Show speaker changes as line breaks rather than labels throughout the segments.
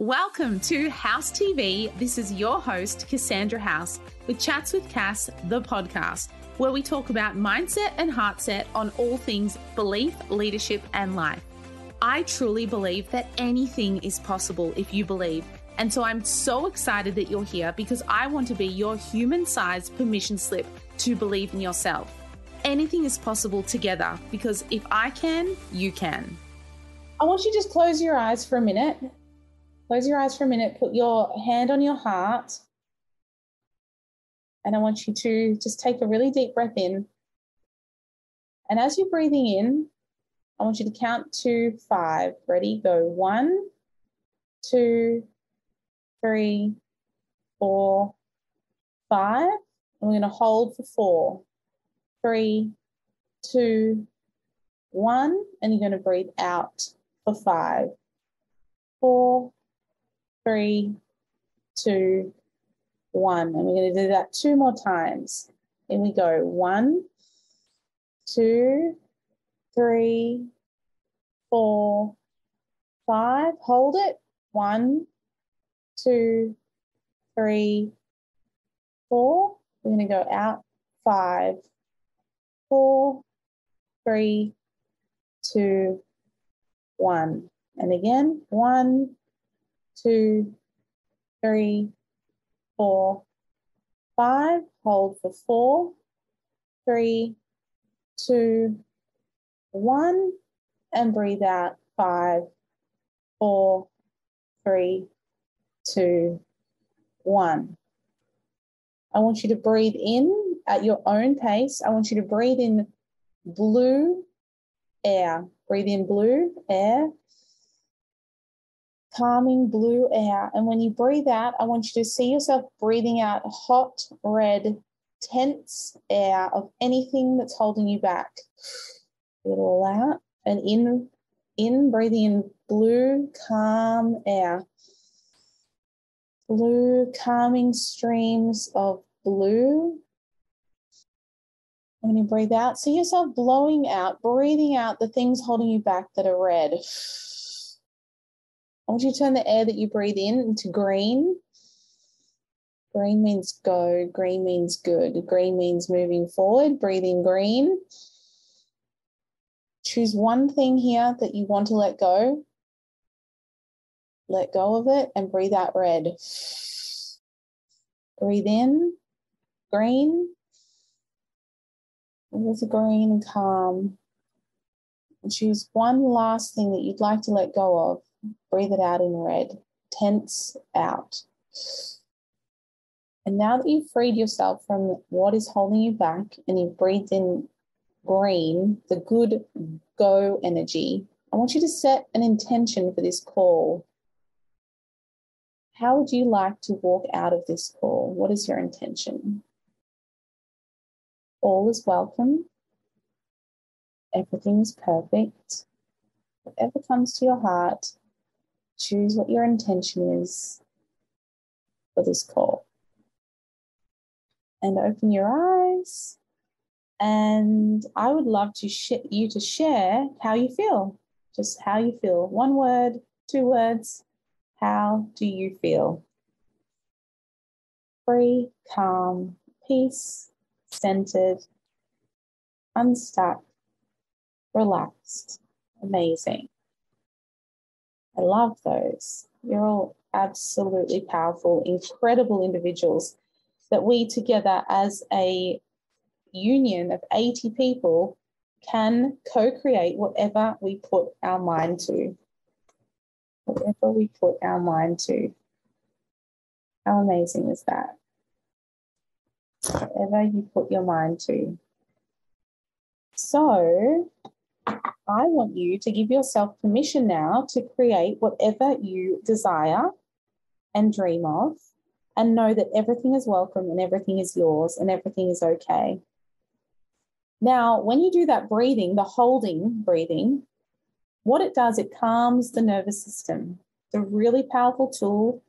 Welcome to House TV. This is your host, Cassandra House, with Chats with Cass, the podcast, where we talk about mindset and heartset on all things belief, leadership, and life. I truly believe that anything is possible if you believe. And so I'm so excited that you're here because I want to be your human sized permission slip to believe in yourself. Anything is possible together because if I can, you can. I want you to just close your eyes for a minute Close your eyes for a minute, put your hand on your heart. And I want you to just take a really deep breath in. And as you're breathing in, I want you to count to five. Ready? Go one, two, three, four, five. And we're going to hold for four, three, two, one. And you're going to breathe out for five, four, three, two, one. And we're going to do that two more times. In we go. One, two, three, four, five. Hold it. One, two, three, four. We're going to go out. Five, four, three, two, one. And again, one, two, three, four, five. Hold for four, three, two, one. And breathe out five, four, three, two, one. I want you to breathe in at your own pace. I want you to breathe in blue air. Breathe in blue air calming blue air. And when you breathe out, I want you to see yourself breathing out hot, red, tense air of anything that's holding you back. It all out. And in, in, breathing in blue, calm air. Blue, calming streams of blue. When you breathe out, see yourself blowing out, breathing out the things holding you back that are red. I want you to turn the air that you breathe in into green. Green means go, green means good, green means moving forward. Breathe in green. Choose one thing here that you want to let go. Let go of it and breathe out red. Breathe in green. There's a green calm. And choose one last thing that you'd like to let go of. Breathe it out in red. Tense out. And now that you've freed yourself from what is holding you back and you've breathed in green, the good go energy, I want you to set an intention for this call. How would you like to walk out of this call? What is your intention? All is welcome. Everything is perfect. Whatever comes to your heart, choose what your intention is for this call. And open your eyes. And I would love to sh- you to share how you feel. Just how you feel. One word, two words. How do you feel? Free, calm, peace, centered, unstuck, relaxed, amazing. I love those. You're all absolutely powerful, incredible individuals that we together as a union of 80 people can co create whatever we put our mind to. Whatever we put our mind to. How amazing is that? Whatever you put your mind to. So, I want you to give yourself permission now to create whatever you desire and dream of, and know that everything is welcome and everything is yours and everything is okay. Now, when you do that breathing, the holding breathing, what it does, it calms the nervous system. It's a really powerful tool.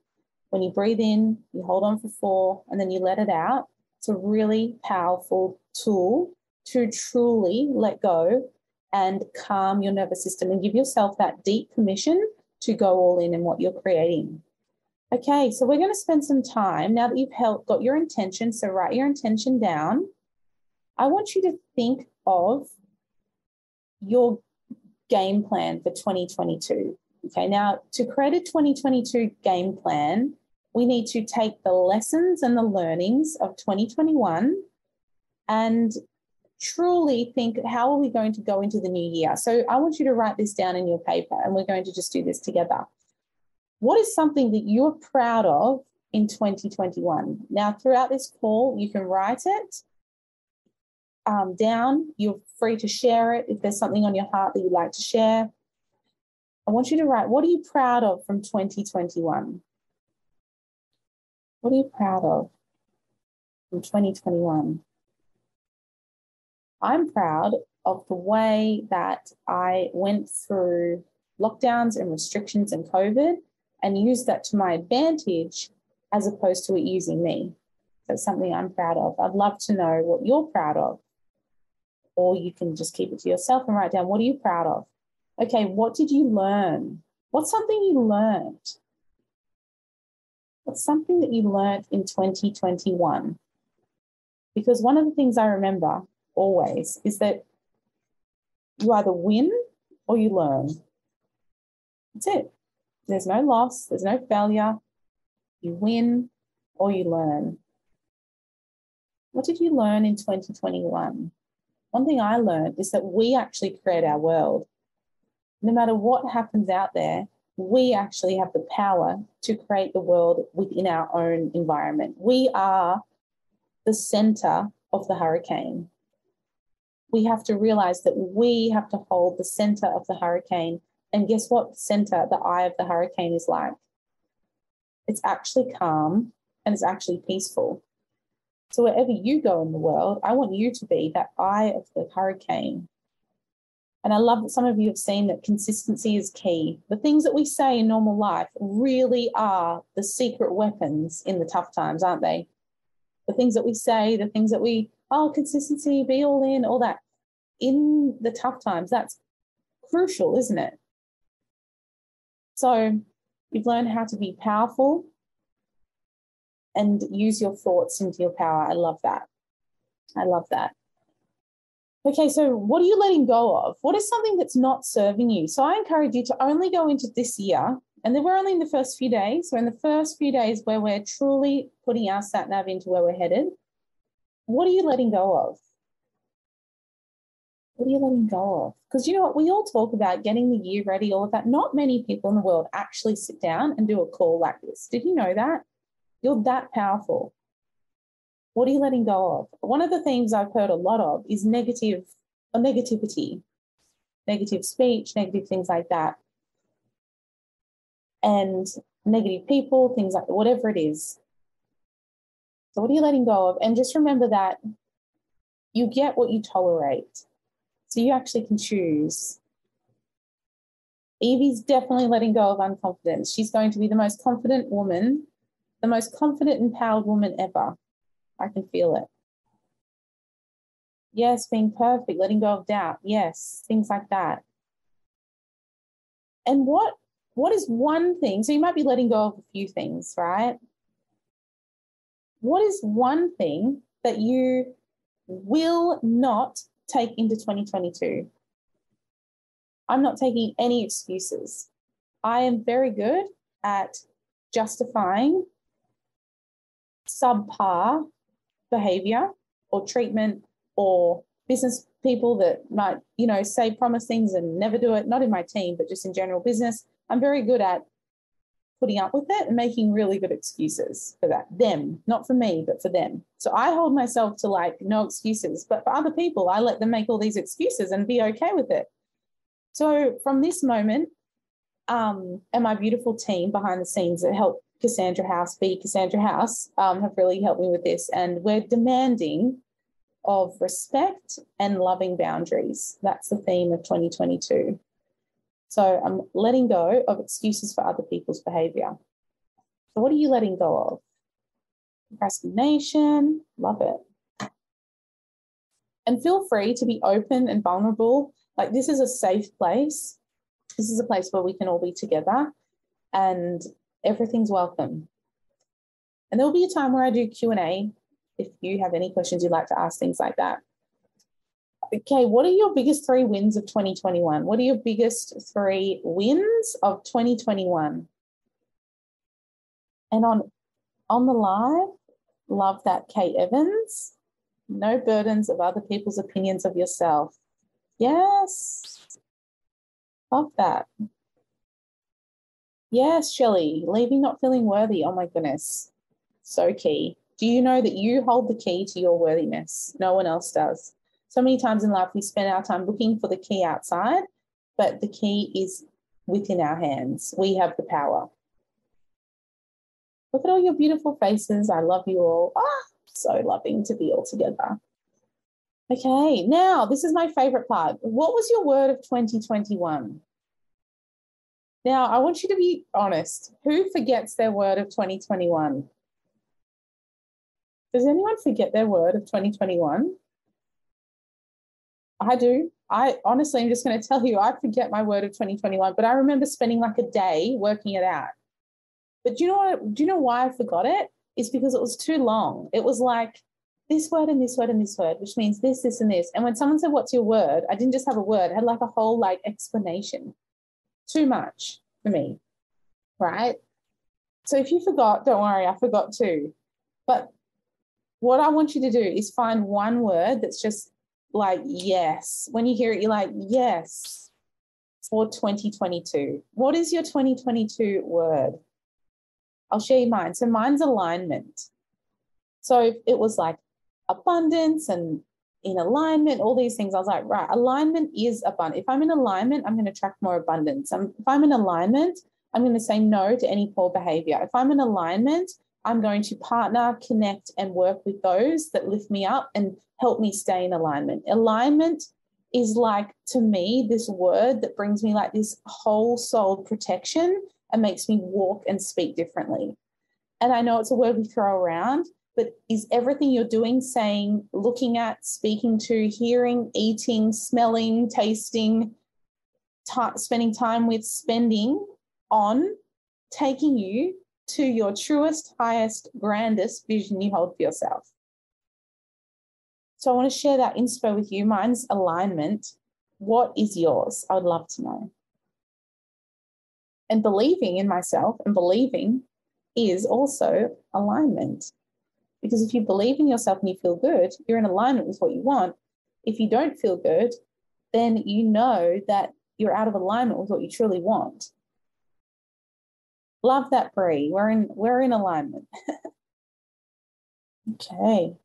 When you breathe in, you hold on for four, and then you let it out. It's a really powerful tool to truly let go and calm your nervous system and give yourself that deep permission to go all in in what you're creating. Okay, so we're going to spend some time now that you've held, got your intention. So write your intention down. I want you to think of your game plan for 2022. Okay, now to create a 2022 game plan, we need to take the lessons and the learnings of 2021 and truly think how are we going to go into the new year? So I want you to write this down in your paper and we're going to just do this together. What is something that you're proud of in 2021? Now, throughout this call, you can write it um, down. You're free to share it if there's something on your heart that you'd like to share. I want you to write, what are you proud of from 2021? What are you proud of from 2021? I'm proud of the way that I went through lockdowns and restrictions and COVID and used that to my advantage as opposed to it using me. That's something I'm proud of. I'd love to know what you're proud of. Or you can just keep it to yourself and write down what are you proud of? Okay, what did you learn? What's something you learned? What's something that you learned in 2021? Because one of the things I remember always is that you either win or you learn. That's it. There's no loss, there's no failure. You win or you learn. What did you learn in 2021? One thing I learned is that we actually create our world. No matter what happens out there, we actually have the power to create the world within our own environment. We are the center of the hurricane we have to realize that we have to hold the center of the hurricane. And guess what? Center, the eye of the hurricane is like? It's actually calm and it's actually peaceful. So wherever you go in the world, I want you to be that eye of the hurricane. And I love that some of you have seen that consistency is key. The things that we say in normal life really are the secret weapons in the tough times, aren't they? The things that we say, the things that we oh, consistency, be all in, all that. In the tough times, that's crucial, isn't it? So you've learned how to be powerful and use your thoughts into your power. I love that. I love that. Okay, so what are you letting go of? What is something that's not serving you? So I encourage you to only go into this year, and then we're only in the first few days. So in the first few days where we're truly putting our sat nav into where we're headed, what are you letting go of? What are you letting go of? Because you know what? We all talk about getting the year ready, all of that. Not many people in the world actually sit down and do a call like this. Did you know that? You're that powerful. What are you letting go of? One of the things I've heard a lot of is negative or negativity, negative speech, negative things like that. And negative people, things like whatever it is. So, what are you letting go of? And just remember that you get what you tolerate. So, you actually can choose. Evie's definitely letting go of unconfidence. She's going to be the most confident woman, the most confident, empowered woman ever. I can feel it. Yes, being perfect, letting go of doubt. Yes, things like that. And what what is one thing? So you might be letting go of a few things, right? what is one thing that you will not take into 2022? I'm not taking any excuses. I am very good at justifying subpar behavior or treatment or business people that might, you know, say promise things and never do it, not in my team, but just in general business. I'm very good at putting up with it and making really good excuses for that. Them, not for me, but for them. So I hold myself to like no excuses. But for other people, I let them make all these excuses and be okay with it. So from this moment, um, and my beautiful team behind the scenes that help Cassandra House be Cassandra House um, have really helped me with this. And we're demanding of respect and loving boundaries. That's the theme of 2022. So I'm letting go of excuses for other people's behavior. So, what are you letting go of? Procrastination, love it. And feel free to be open and vulnerable. Like, this is a safe place. This is a place where we can all be together. and everything's welcome. And there'll be a time where I do Q&A if you have any questions you'd like to ask, things like that. Okay, what are your biggest three wins of 2021? What are your biggest three wins of 2021? And on on the live, love that Kate Evans. No burdens of other people's opinions of yourself. Yes. Love that. Yes, Shelley, leaving not feeling worthy. Oh my goodness. So key. Do you know that you hold the key to your worthiness? No one else does. So many times in life, we spend our time looking for the key outside, but the key is within our hands. We have the power. Look at all your beautiful faces. I love you all. Ah, so loving to be all together. Okay, now this is my favorite part. What was your word of 2021? Now, I want you to be honest. Who forgets their word of 2021? Does anyone forget their word of 2021? I do. I honestly, I'm just going to tell you, I forget my word of 2021, but I remember spending like a day working it out. But do you know what? Do you know why I forgot it? It's because it was too long. It was like this word and this word and this word, which means this, this, and this. And when someone said, "What's your word?" I didn't just have a word; I had like a whole like explanation. Too much for me, right? So if you forgot, don't worry, I forgot too. But what I want you to do is find one word that's just like yes. When you hear it, you're like yes for 2022. What is your 2022 word? I'll share you mine. So mine's alignment. So it was like abundance and in alignment, all these things. I was like, right, alignment is abundant. If I'm in alignment, I'm going to attract more abundance. I'm, if I'm in alignment, I'm going to say no to any poor behavior. If I'm in alignment, I'm going to partner, connect, and work with those that lift me up and help me stay in alignment. Alignment is like, to me, this word that brings me like this whole soul protection and makes me walk and speak differently. And I know it's a word we throw around, but is everything you're doing, saying, looking at, speaking to, hearing, eating, smelling, tasting, t- spending time with, spending on taking you to your truest, highest, grandest vision you hold for yourself? So I want to share that inspo with you. Mine's alignment. What is yours? I would love to know and believing in myself and believing is also alignment. Because if you believe in yourself and you feel good, you're in alignment with what you want. If you don't feel good, then you know that you're out of alignment with what you truly want. Love that, Brie. We're in we're in alignment. okay.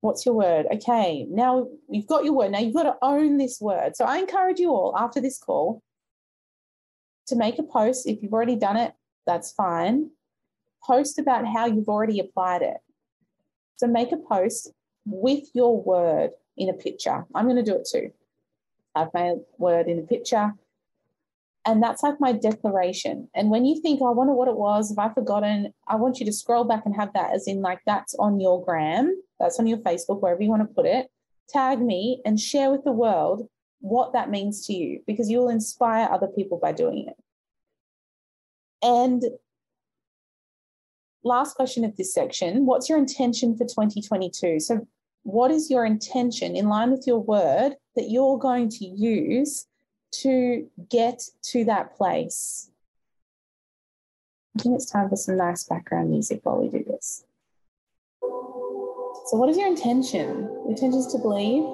What's your word? Okay, now you've got your word. Now you've got to own this word. So I encourage you all after this call to make a post. If you've already done it, that's fine. Post about how you've already applied it. So make a post with your word in a picture. I'm going to do it too. I've made word in a picture. And that's like my declaration. And when you think, oh, I wonder what it was, have I forgotten? I want you to scroll back and have that as in like that's on your gram, that's on your Facebook, wherever you want to put it. Tag me and share with the world what that means to you because you'll inspire other people by doing it. And last question of this section what's your intention for 2022? So, what is your intention in line with your word that you're going to use to get to that place? I think it's time for some nice background music while we do this. So, what is your intention? Your intention is to believe,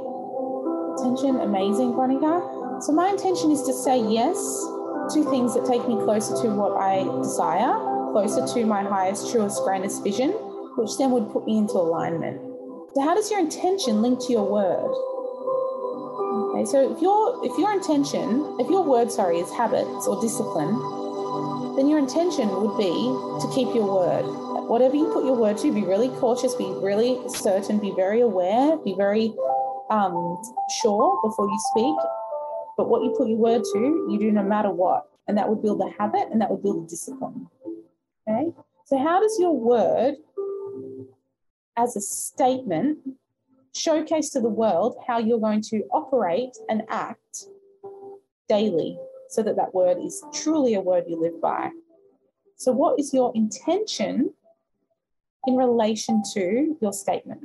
intention, amazing, Veronica. So my intention is to say yes to things that take me closer to what I desire, closer to my highest, truest, grandest vision, which then would put me into alignment. So how does your intention link to your word? Okay, so if your if your intention, if your word, sorry, is habits or discipline, then your intention would be to keep your word. Whatever you put your word to, be really cautious, be really certain, be very aware, be very um, sure before you speak, but what you put your word to, you do no matter what. And that would build a habit and that would build a discipline. Okay. So, how does your word, as a statement, showcase to the world how you're going to operate and act daily so that that word is truly a word you live by. So, what is your intention in relation to your statement?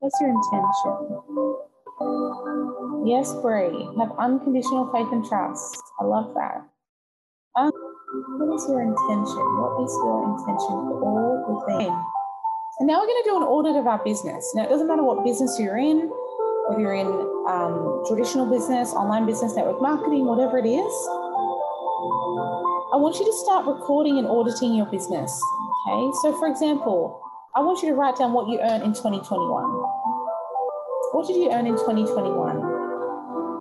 What's your intention? Yes, Brie, have unconditional faith and trust. I love that. Um, what is your intention? What is your intention for all the things? And now we're going to do an audit of our business. Now, it doesn't matter what business you're in, whether you're in um, traditional business, online business, network marketing, whatever it is, I want you to start recording and auditing your business. Okay, so for example, I want you to write down what you earned in 2021. What did you earn in 2021?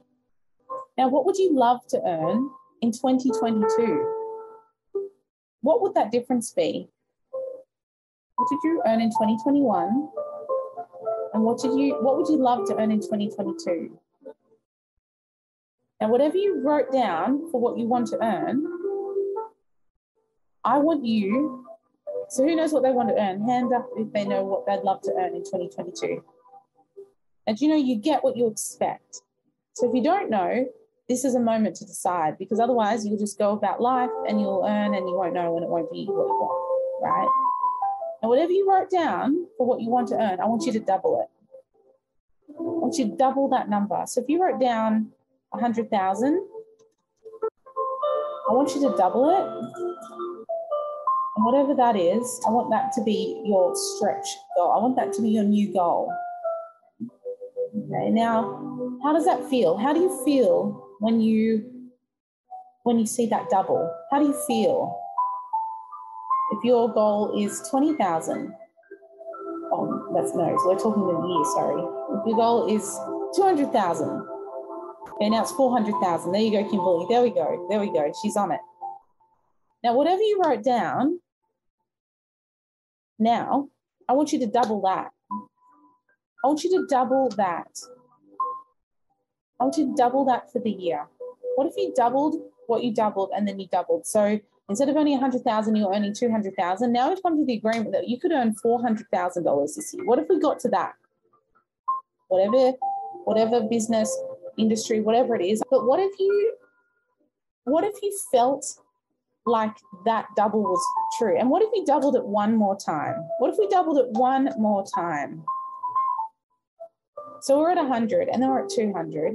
Now, what would you love to earn in 2022? What would that difference be? What did you earn in 2021? And what did you what would you love to earn in 2022? Now, whatever you wrote down for what you want to earn, I want you. So, who knows what they want to earn? Hand up if they know what they'd love to earn in 2022. And you know, you get what you expect. So, if you don't know, this is a moment to decide because otherwise you'll just go about life and you'll earn and you won't know and it won't be what you want, right? And whatever you wrote down for what you want to earn, I want you to double it. I want you to double that number. So if you wrote down 100,000, I want you to double it. And whatever that is, I want that to be your stretch goal. I want that to be your new goal. Okay, now, how does that feel? How do you feel when you when you see that double? How do you feel? If your goal is 20,000, oh, that's no, so we're talking in a year, sorry. If your goal is 200,000, okay, now it's 400,000. There you go, Kimberly. There we go. There we go. She's on it. Now, whatever you wrote down, now I want you to double that. I want you to double that. I want you to double that for the year. What if you doubled what you doubled and then you doubled? So instead of earning 100,000, you're earning 200,000. Now we've come to the agreement that you could earn $400,000 this year. What if we got to that? Whatever, whatever business, industry, whatever it is. But what if you, what if you felt like that double was true? And what if we doubled it one more time? What if we doubled it one more time? So we're at 100 and then we're at 200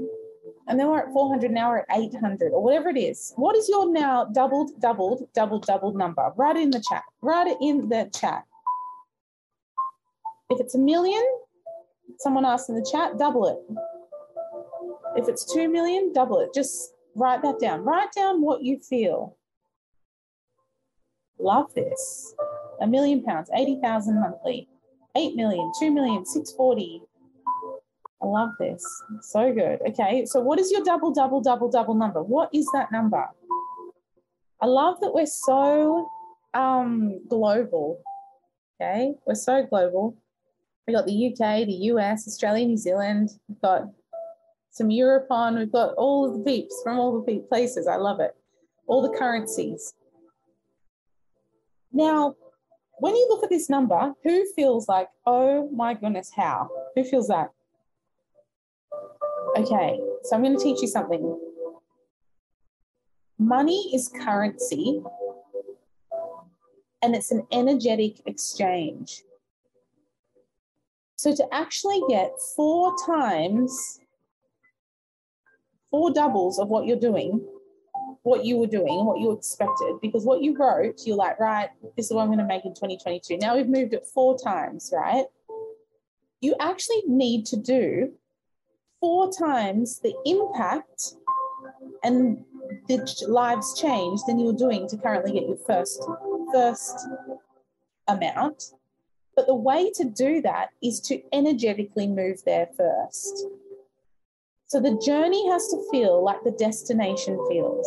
and then we're at 400 now we're at 800 or whatever it is. What is your now doubled doubled doubled doubled number? Write it in the chat. Write it in the chat. If it's a million someone asked in the chat double it. If it's 2 million double it. Just write that down. Write down what you feel. Love this. A million pounds 80,000 monthly. 8 million 2 million 640 I love this. So good. Okay, so what is your double, double, double, double number? What is that number? I love that we're so um, global. Okay, we're so global. We've got the UK, the US, Australia, New Zealand. We've got some Europe on. We've got all of the peeps from all the places. I love it. All the currencies. Now, when you look at this number, who feels like, oh my goodness, how? Who feels that? Okay, so I'm going to teach you something. Money is currency and it's an energetic exchange. So to actually get four times, four doubles of what you're doing, what you were doing, what you expected, because what you wrote, you're like, right, this is what I'm going to make in 2022. Now we've moved it four times, right? You actually need to do four times the impact and the lives change than you're doing to currently get your first first amount. But the way to do that is to energetically move there first. So the journey has to feel like the destination feels.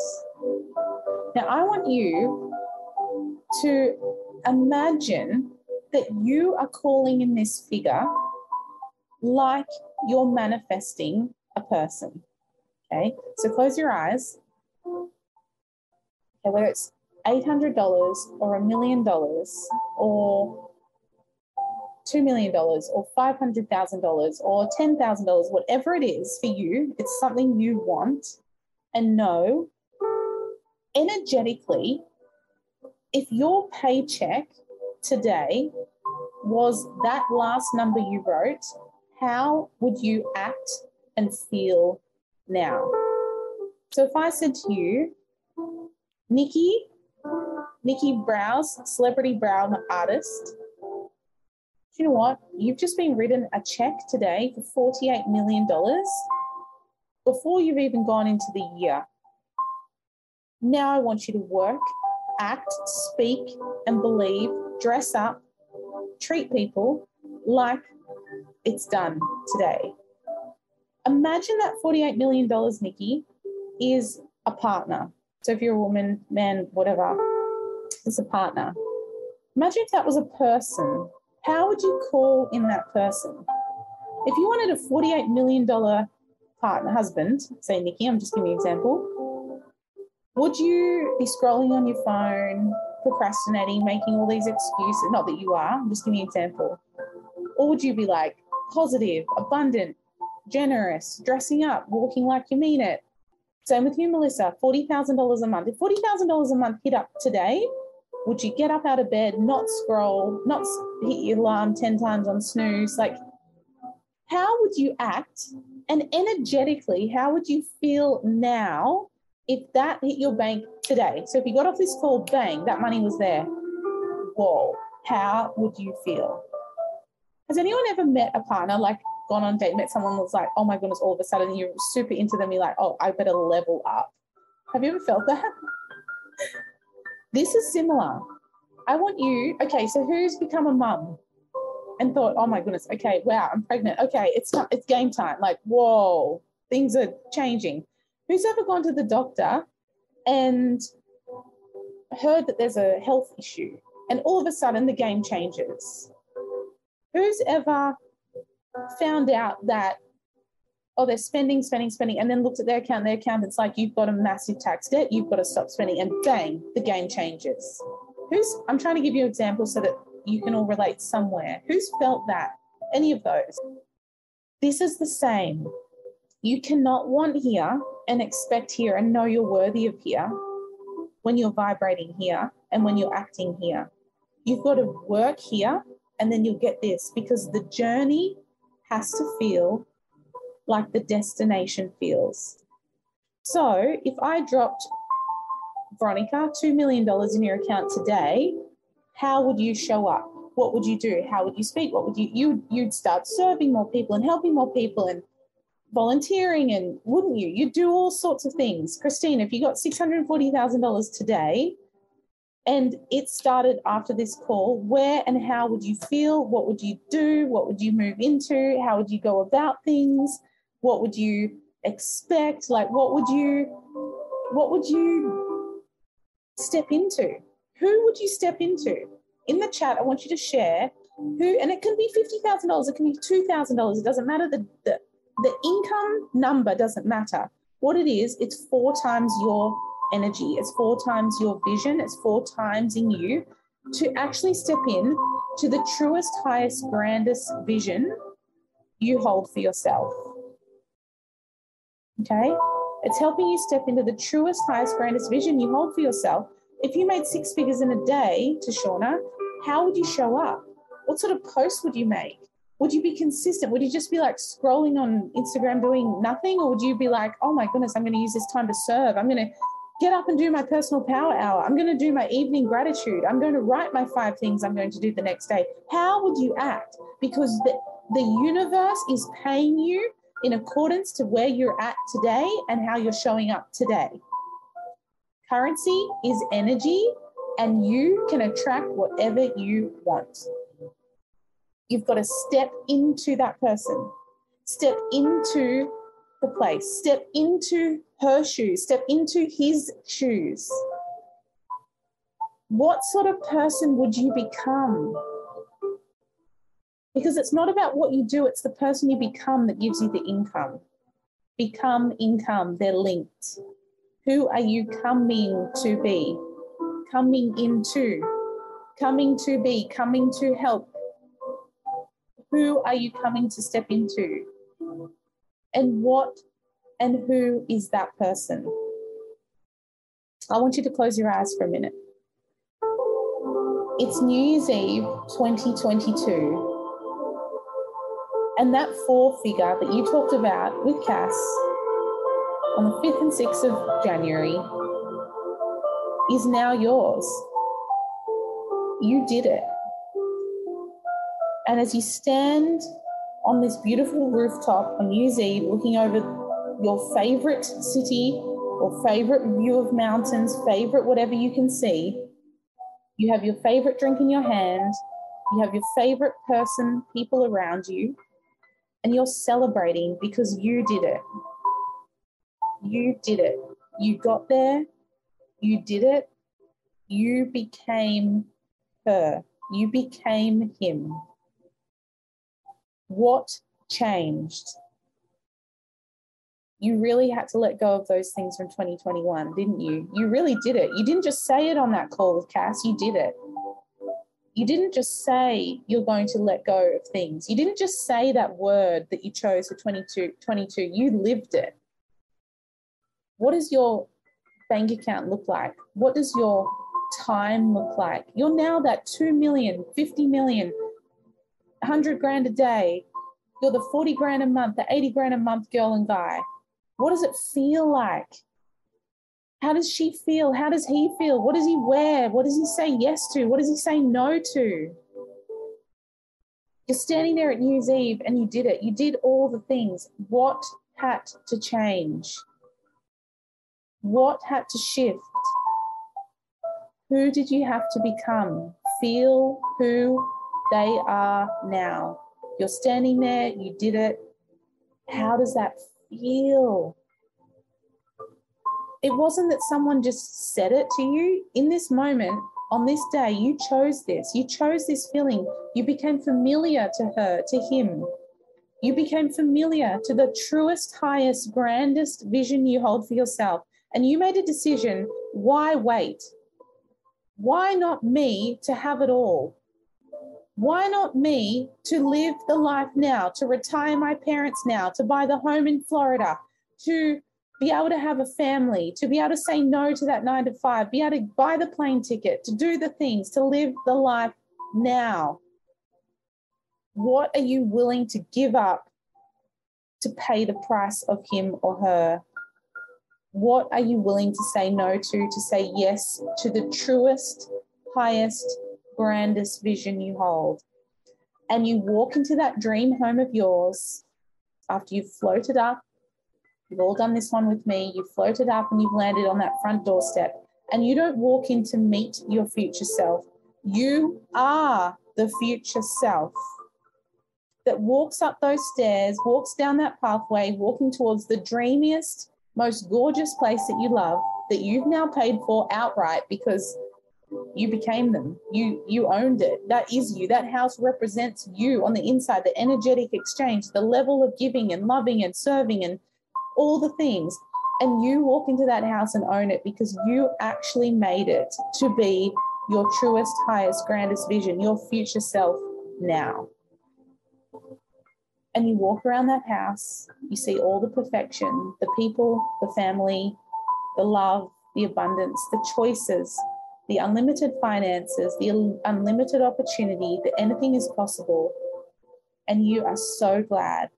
Now, I want you to imagine that you are calling in this figure like you're manifesting a person. Okay, so close your eyes. Okay, whether it's $800 or a million dollars or $2 million or $500,000 or $10,000, whatever it is for you, it's something you want and know energetically, if your paycheck today was that last number you wrote, how would you act and feel now? So if I said to you, Nikki, Nikki Browse, celebrity brown artist, you know what? You've just been written a check today for $48 million before you've even gone into the year. Now I want you to work, act, speak, and believe, dress up, treat people like it's done today. Imagine that $48 million, Nikki, is a partner. So if you're a woman, man, whatever, it's a partner. Imagine if that was a person how would you call in that person? If you wanted a $48 million partner, husband, say Nikki, I'm just giving you an example, would you be scrolling on your phone, procrastinating, making all these excuses? Not that you are, I'm just giving you an example. Or would you be like positive, abundant, generous, dressing up, walking like you mean it? Same with you, Melissa, $40,000 a month. If $40,000 a month hit up today, would you get up out of bed, not scroll, not hit your alarm 10 times on snooze? Like, how would you act? And energetically, how would you feel now if that hit your bank today? So if you got off this call, bang, that money was there. Whoa, how would you feel? Has anyone ever met a partner, like gone on date, met someone that's like, oh my goodness, all of a sudden you're super into them, you're like, oh, I better level up. Have you ever felt that? This is similar. I want you, okay, so who's become a mum and thought, oh my goodness, okay, wow, I'm pregnant. Okay, it's time, it's game time. Like, whoa, things are changing. Who's ever gone to the doctor and heard that there's a health issue and all of a sudden the game changes? Who's ever found out that oh, they're spending, spending, spending, and then looked at their account, their account it's like, you've got a massive tax debt, you've got to stop spending, and bang, the game changes. Who's, I'm trying to give you examples so that you can all relate somewhere. Who's felt that? Any of those? This is the same. You cannot want here and expect here and know you're worthy of here when you're vibrating here and when you're acting here. You've got to work here and then you'll get this because the journey has to feel like the destination feels. So if I dropped, Veronica, $2 million in your account today, how would you show up? What would you do? How would you speak? What would you, you you'd start serving more people and helping more people and volunteering and wouldn't you? You'd do all sorts of things. Christine, if you got $640,000 today, and it started after this call. Where and how would you feel? What would you do? What would you move into? How would you go about things? what would you expect like what would you what would you step into who would you step into in the chat i want you to share who and it can be $50000 it can be $2000 it doesn't matter the, the the income number doesn't matter what it is it's four times your energy it's four times your vision it's four times in you to actually step in to the truest highest grandest vision you hold for yourself Okay? It's helping you step into the truest, highest, grandest vision you hold for yourself. If you made six figures in a day to Shauna, how would you show up? What sort of posts would you make? Would you be consistent? Would you just be like scrolling on Instagram doing nothing? Or would you be like, oh my goodness, I'm going to use this time to serve? I'm going to get up and do my personal power hour. I'm going to do my evening gratitude. I'm going to write my five things I'm going to do the next day. How would you act? Because the, the universe is paying you in accordance to where you're at today and how you're showing up today. Currency is energy, and you can attract whatever you want. You've got to step into that person, step into the place, step into her shoes, step into his shoes. What sort of person would you become? Because it's not about what you do, it's the person you become that gives you the income. Become income, they're linked. Who are you coming to be? Coming into, coming to be, coming to help. Who are you coming to step into? And what and who is that person? I want you to close your eyes for a minute. It's New Year's Eve 2022. And that four figure that you talked about with Cass on the 5th and 6th of January is now yours. You did it. And as you stand on this beautiful rooftop on New Year's Eve, looking over your favorite city or favorite view of mountains, favorite whatever you can see, you have your favorite drink in your hand, you have your favorite person, people around you, and you're celebrating because you did it. You did it. You got there, you did it, you became her, you became him. What changed? You really had to let go of those things from 2021, didn't you? You really did it. You didn't just say it on that call with Cass, you did it. You didn't just say you're going to let go of things. You didn't just say that word that you chose for 22, 22. You lived it. What does your bank account look like? What does your time look like? You're now that 2 million, 50 million, 100 grand a day. You're the 40 grand a month, the 80 grand a month girl and guy. What does it feel like? How does she feel? How does he feel? What does he wear? What does he say yes to? What does he say no to? You're standing there at New Year's Eve and you did it. You did all the things. What had to change? What had to shift? Who did you have to become? Feel who they are now. You're standing there, you did it. How does that feel? It wasn't that someone just said it to you. In this moment, on this day, you chose this. You chose this feeling. You became familiar to her, to him. You became familiar to the truest, highest, grandest vision you hold for yourself. And you made a decision why wait? Why not me to have it all? Why not me to live the life now, to retire my parents now, to buy the home in Florida, to be able to have a family, to be able to say no to that nine to five, be able to buy the plane ticket, to do the things, to live the life now? What are you willing to give up to pay the price of him or her? What are you willing to say no to, to say yes to the truest, highest, grandest vision you hold. And you walk into that dream home of yours after you've floated up. You've all done this one with me. You've floated up and you've landed on that front doorstep. And you don't walk in to meet your future self. You are the future self that walks up those stairs, walks down that pathway, walking towards the dreamiest, most gorgeous place that you love, that you've now paid for outright because you became them. You you owned it. That is you. That house represents you on the inside the energetic exchange the level of giving and loving and serving and all the things. And you walk into that house and own it because you actually made it to be your truest highest grandest vision your future self now. And you walk around that house. You see all the perfection the people the family the love the abundance the choices the unlimited finances, the unlimited opportunity, that anything is possible. And you are so glad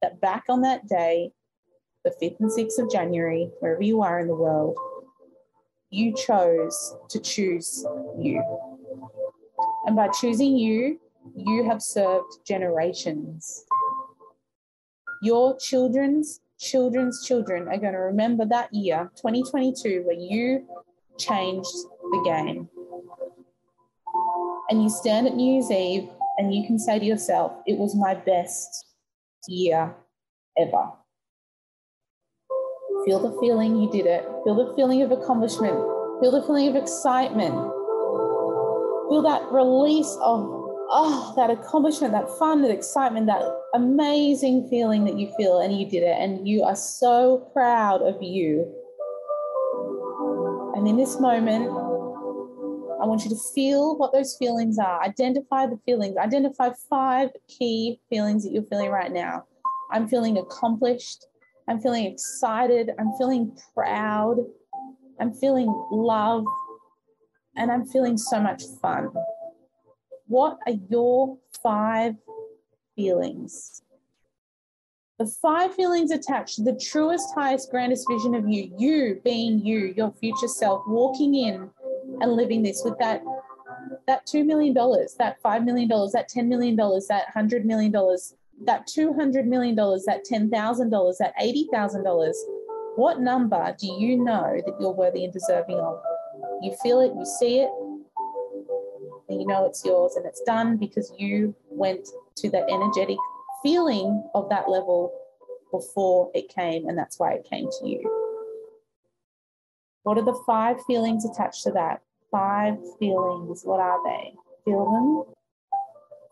that back on that day, the 5th and 6th of January, wherever you are in the world, you chose to choose you. And by choosing you, you have served generations. Your children's children's children are going to remember that year, 2022, where you changed the game. And you stand at New Year's Eve and you can say to yourself, it was my best year ever. Feel the feeling you did it. Feel the feeling of accomplishment. Feel the feeling of excitement. Feel that release of, oh, that accomplishment, that fun, that excitement, that amazing feeling that you feel and you did it. And you are so proud of you and in this moment, I want you to feel what those feelings are. Identify the feelings. Identify five key feelings that you're feeling right now. I'm feeling accomplished. I'm feeling excited. I'm feeling proud. I'm feeling love, and I'm feeling so much fun. What are your five feelings? The five feelings attached to the truest, highest, grandest vision of you, you being you, your future self, walking in and living this with that that $2 million, that $5 million, that $10 million, that $100 million, that $200 million, that $10,000, that $80,000, what number do you know that you're worthy and deserving of? You feel it, you see it, and you know it's yours and it's done because you went to that energetic feeling of that level before it came, and that's why it came to you. What are the five feelings attached to that? Five feelings. What are they? Feel them.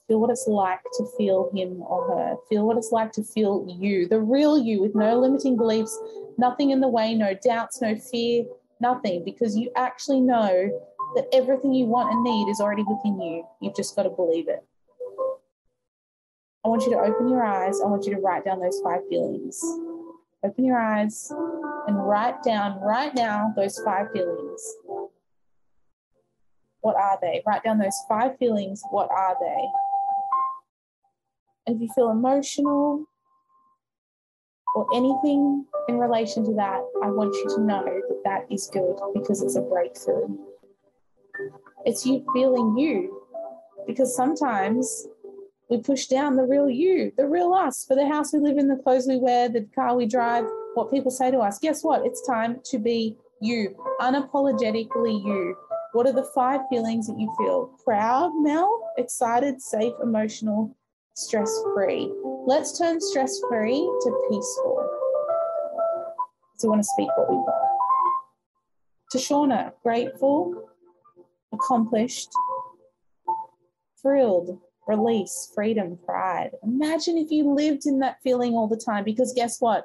Feel what it's like to feel him or her. Feel what it's like to feel you, the real you, with no limiting beliefs, nothing in the way, no doubts, no fear, nothing, because you actually know that everything you want and need is already within you. You've just got to believe it. I want you to open your eyes. I want you to write down those five feelings. Open your eyes and write down right now those five feelings. What are they? Write down those five feelings. What are they? And if you feel emotional or anything in relation to that, I want you to know that that is good because it's a breakthrough. It's you feeling you because sometimes we push down the real you, the real us, for the house we live in, the clothes we wear, the car we drive, what people say to us. Guess what? It's time to be you, unapologetically you. What are the five feelings that you feel? Proud, Mel, excited, safe, emotional, stress free. Let's turn stress free to peaceful. So, we want to speak what we want. To Shauna, grateful, accomplished, thrilled, release, freedom, pride. Imagine if you lived in that feeling all the time, because guess what?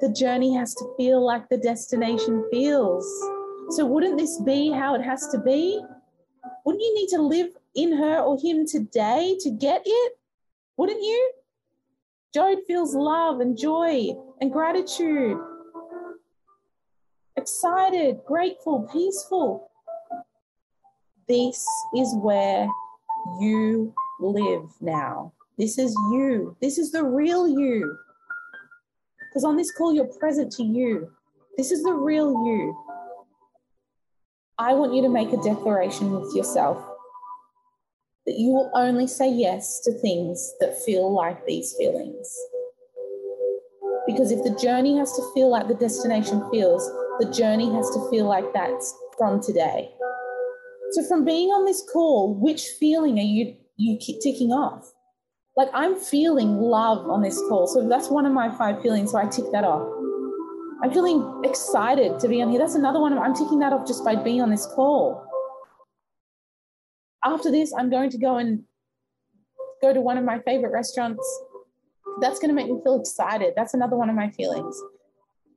The journey has to feel like the destination feels. So, wouldn't this be how it has to be? Wouldn't you need to live in her or him today to get it? Wouldn't you? Jode feels love and joy and gratitude, excited, grateful, peaceful. This is where you live now. This is you. This is the real you. Because on this call, you're present to you. This is the real you. I want you to make a declaration with yourself that you will only say yes to things that feel like these feelings. Because if the journey has to feel like the destination feels, the journey has to feel like that's from today. So, from being on this call, which feeling are you you keep ticking off. Like I'm feeling love on this call. So that's one of my five feelings. So I tick that off. I'm feeling excited to be on here. That's another one. I'm ticking that off just by being on this call. After this, I'm going to go and go to one of my favorite restaurants. That's going to make me feel excited. That's another one of my feelings.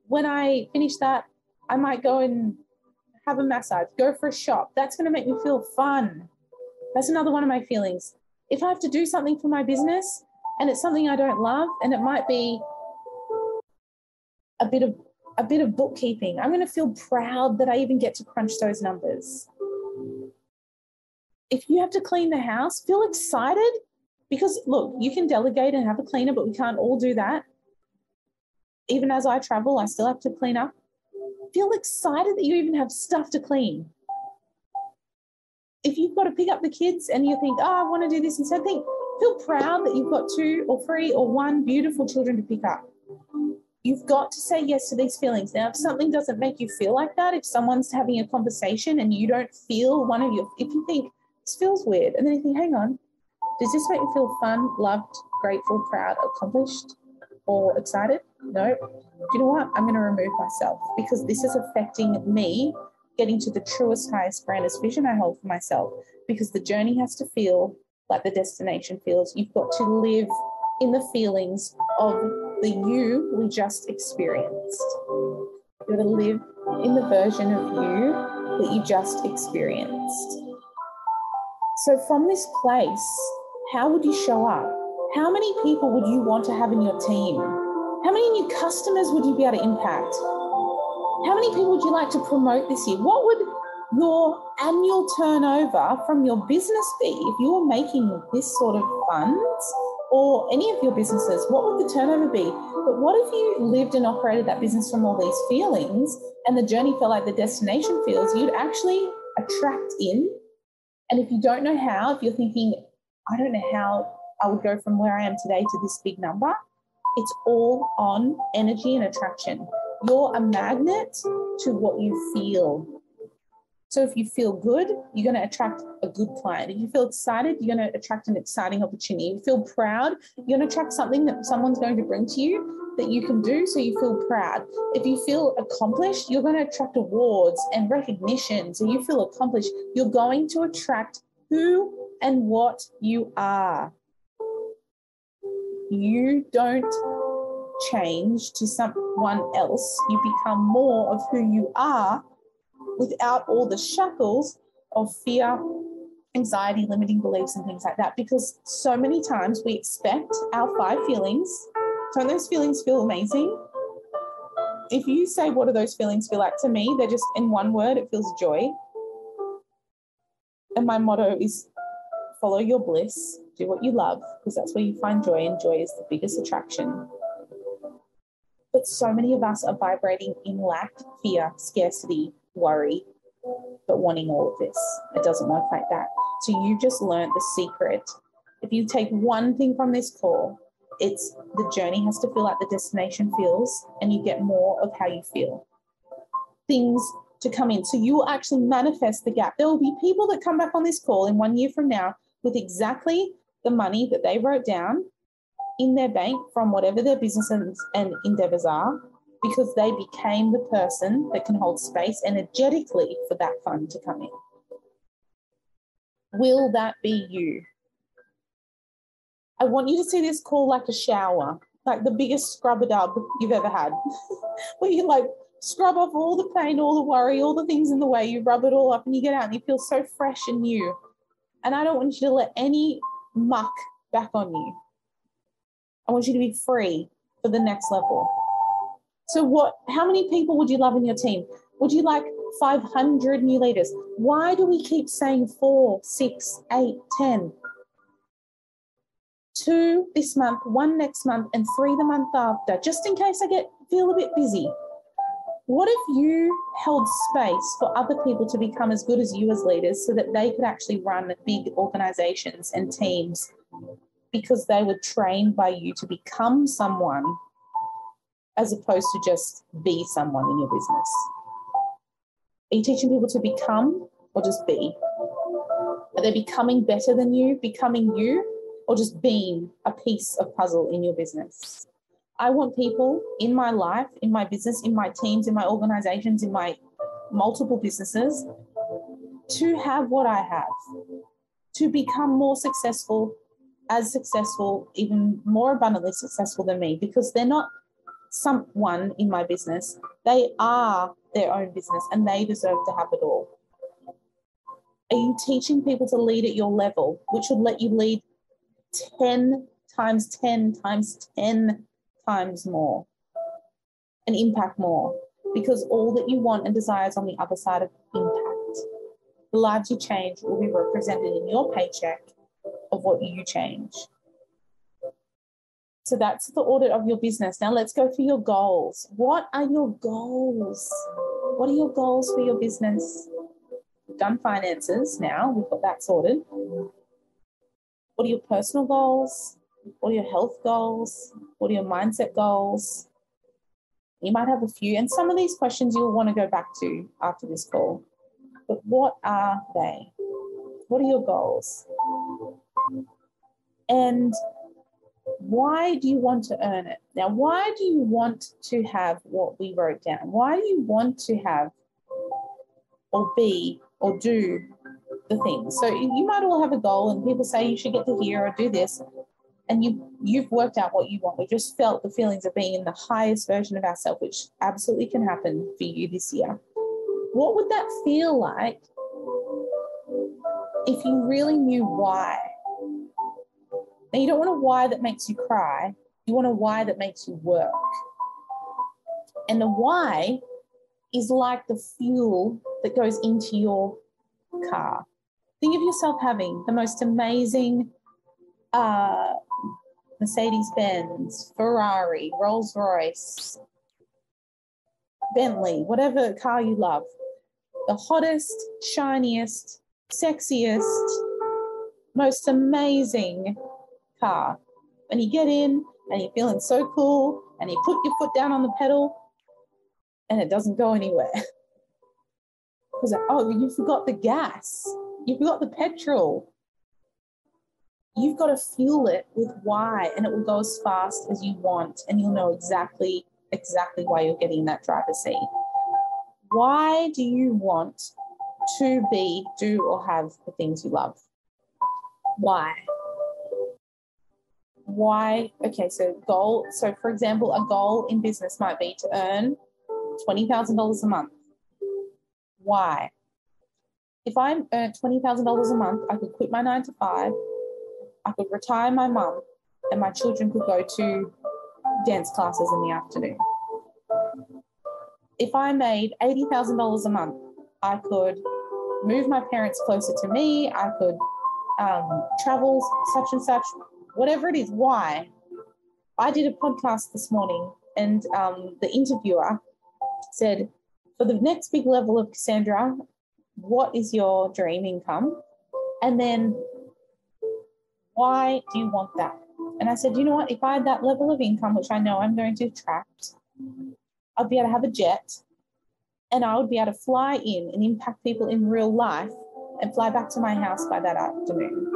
When I finish that, I might go and have a massage, go for a shop. That's going to make me feel fun. That's another one of my feelings. If I have to do something for my business and it's something I don't love, and it might be a bit of a bit of bookkeeping, I'm going to feel proud that I even get to crunch those numbers. If you have to clean the house, feel excited because look, you can delegate and have a cleaner, but we can't all do that. Even as I travel, I still have to clean up. Feel excited that you even have stuff to clean if you've got to pick up the kids and you think, oh, I want to do this instead, think, feel proud that you've got two or three or one beautiful children to pick up. You've got to say yes to these feelings. Now, if something doesn't make you feel like that, if someone's having a conversation and you don't feel one of your, if you think this feels weird, and then you think, hang on, does this make me feel fun, loved, grateful, proud, accomplished, or excited? No. Do you know what? I'm going to remove myself because this is affecting me getting to the truest, highest, grandest vision I hold for myself because the journey has to feel like the destination feels. You've got to live in the feelings of the you we just experienced. You've got to live in the version of you that you just experienced. So, from this place, how would you show up? How many people would you want to have in your team? How many new customers would you be able to impact? How many people would you like to promote this year? What would your annual turnover from your business be if you were making this sort of funds or any of your businesses? What would the turnover be? But what if you lived and operated that business from all these feelings and the journey felt like the destination feels? You'd actually attract in. And if you don't know how, if you're thinking, I don't know how I would go from where I am today to this big number, it's all on energy and attraction. You're a magnet to what you feel. So if you feel good, you're going to attract a good client. If you feel excited, you're going to attract an exciting opportunity. If you feel proud, you're going to attract something that someone's going to bring to you that you can do so you feel proud. If you feel accomplished, you're going to attract awards and recognition so you feel accomplished. You're going to attract who and what you are. You don't change to someone else, you become more of who you are without all the shackles of fear, anxiety, limiting beliefs, and things like that. Because so many times we expect our five feelings. Don't those feelings feel amazing? If you say, What do those feelings feel like to me? They're just in one word, it feels joy. And my motto is follow your bliss, do what you love, because that's where you find joy, and joy is the biggest attraction. But so many of us are vibrating in lack, fear, scarcity, worry, but wanting all of this. It doesn't work like that. So you just learned the secret. If you take one thing from this call, it's the journey has to feel like the destination feels, and you get more of how you feel. Things to come in. So you will actually manifest the gap. There will be people that come back on this call in one year from now with exactly the money that they wrote down in their bank from whatever their businesses and endeavors are because they became the person that can hold space energetically for that fund to come in. Will that be you? I want you to see this call like a shower, like the biggest scrub a dub you've ever had, where you like scrub off all the pain, all the worry, all the things in the way, you rub it all up and you get out and you feel so fresh and new. And I don't want you to let any muck back on you. I want you to be free for the next level. So what how many people would you love in your team? Would you like 500 new leaders? Why do we keep saying four, six, eight, ten? Two this month, one next month, and three the month after, just in case I get feel a bit busy. What if you held space for other people to become as good as you as leaders so that they could actually run the big organizations and teams because they were trained by you to become someone as opposed to just be someone in your business? Are you teaching people to become or just be? Are they becoming better than you, becoming you, or just being a piece of puzzle in your business? I want people in my life, in my business, in my teams, in my organizations, in my multiple businesses to have what I have, to become more successful, as successful, even more abundantly successful than me, because they're not someone in my business. They are their own business and they deserve to have it all. Are you teaching people to lead at your level, which would let you lead 10 times 10 times 10 times more and impact more? Because all that you want and desire is on the other side of impact. The lives you change will be represented in your paycheck of what you change. So that's the audit of your business. Now let's go for your goals. What are your goals? What are your goals for your business? We've done finances now, we've got that sorted. What are your personal goals? What are your health goals? What are your mindset goals? You might have a few, and some of these questions you'll want to go back to after this call. But what are they? What are your goals? And why do you want to earn it? Now, why do you want to have what we wrote down? Why do you want to have or be or do the things? So you might all have a goal, and people say you should get to here or do this, and you you've worked out what you want. We just felt the feelings of being in the highest version of ourselves, which absolutely can happen for you this year. What would that feel like if you really knew why? Now, you don't want a why that makes you cry. You want a why that makes you work. And the why is like the fuel that goes into your car. Think of yourself having the most amazing uh, Mercedes Benz, Ferrari, Rolls Royce, Bentley, whatever car you love, the hottest, shiniest, sexiest, most amazing car. And you get in and you're feeling so cool and you put your foot down on the pedal and it doesn't go anywhere. Because, oh, you forgot the gas, you forgot the petrol. You've got to fuel it with why, and it will go as fast as you want, and you'll know exactly exactly why you're getting that driver's seat. Why do you want to be, do, or have the things you love? Why? Why? Okay, so goal. So, for example, a goal in business might be to earn $20,000 a month. Why? If I earn $20,000 a month, I could quit my nine to five, I could retire my mum, and my children could go to dance classes in the afternoon. If I made $80,000 a month, I could move my parents closer to me, I could um, travel such and such, whatever it is. Why? I did a podcast this morning, and um, the interviewer said, For the next big level of Cassandra, what is your dream income? And then, why do you want that? And I said, you know what? If I had that level of income, which I know I'm going to attract, I'd be able to have a jet and I would be able to fly in and impact people in real life and fly back to my house by that afternoon.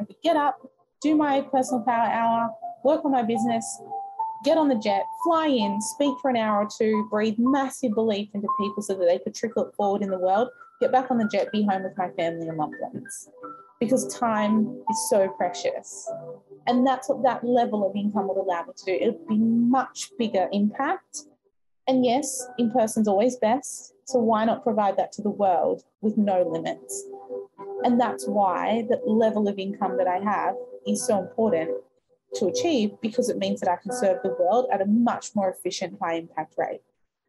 I could get up, do my personal power hour, work on my business, get on the jet, fly in, speak for an hour or two, breathe massive belief into people so that they could trickle it forward in the world, get back on the jet, be home with my family and loved ones because time is so precious. And that's what that level of income would allow me to do. It would be much bigger impact. And yes, in person's always best. So why not provide that to the world with no limits? And that's why the level of income that I have is so important to achieve because it means that I can serve the world at a much more efficient, high impact rate.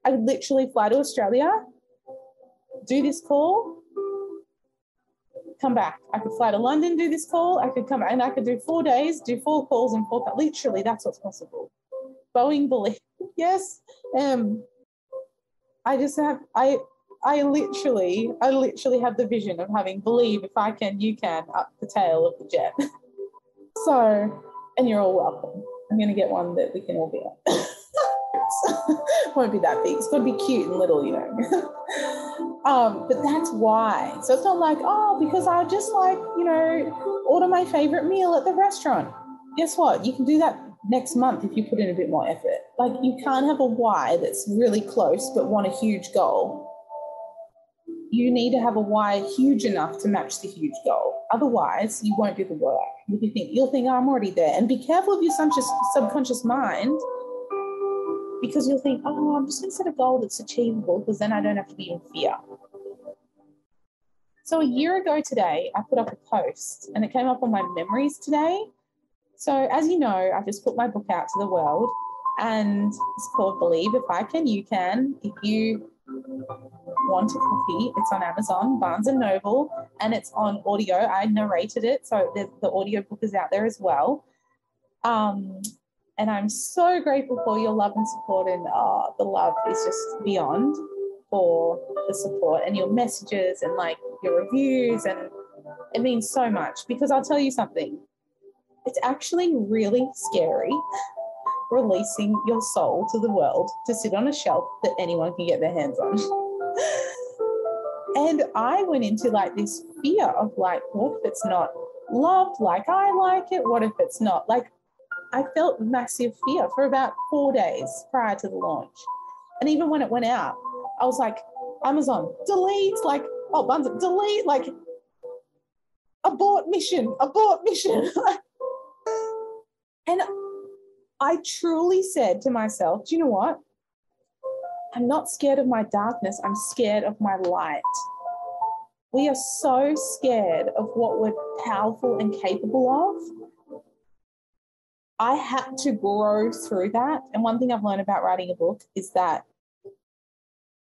I could literally fly to Australia, do this call, come back. I could fly to London, do this call. I could come and I could do four days, do four calls and four. Literally, that's what's possible. Boeing believe yes. Um, I just have I I literally I literally have the vision of having believe if I can, you can up the tail of the jet. so, and you're all welcome. I'm gonna get one that we can all be on. Won't be that big. It's to be cute and little, you know. um, but that's why. So it's not like, oh, because I just like, you know, order my favorite meal at the restaurant. Guess what? You can do that next month if you put in a bit more effort. Like you can't have a why that's really close but want a huge goal. You need to have a why huge enough to match the huge goal. Otherwise, you won't do the work. You think you'll think oh, I'm already there. And be careful of your subconscious mind because you'll think, oh, I'm just going to set a goal that's achievable because then I don't have to be in fear. So a year ago today, I put up a post and it came up on my memories today. So as you know, I've just put my book out to the world and it's called Believe If I Can, You Can. If you want a copy, it's on Amazon, Barnes and Noble, and it's on audio. I narrated it, so the, the audio book is out there as well. Um, and I'm so grateful for your love and support. And oh, the love is just beyond for the support and your messages and like your reviews. And it means so much because I'll tell you something. It's actually really scary releasing your soul to the world to sit on a shelf that anyone can get their hands on. and I went into like this fear of like, what if it's not loved like I like it? What if it's not? Like, I felt massive fear for about four days prior to the launch. And even when it went out, I was like, Amazon, delete, like, oh, Barnes, delete, like, abort mission, abort mission. and I truly said to myself, do you know what? I'm not scared of my darkness, I'm scared of my light. We are so scared of what we're powerful and capable of I had to grow through that. And one thing I've learned about writing a book is that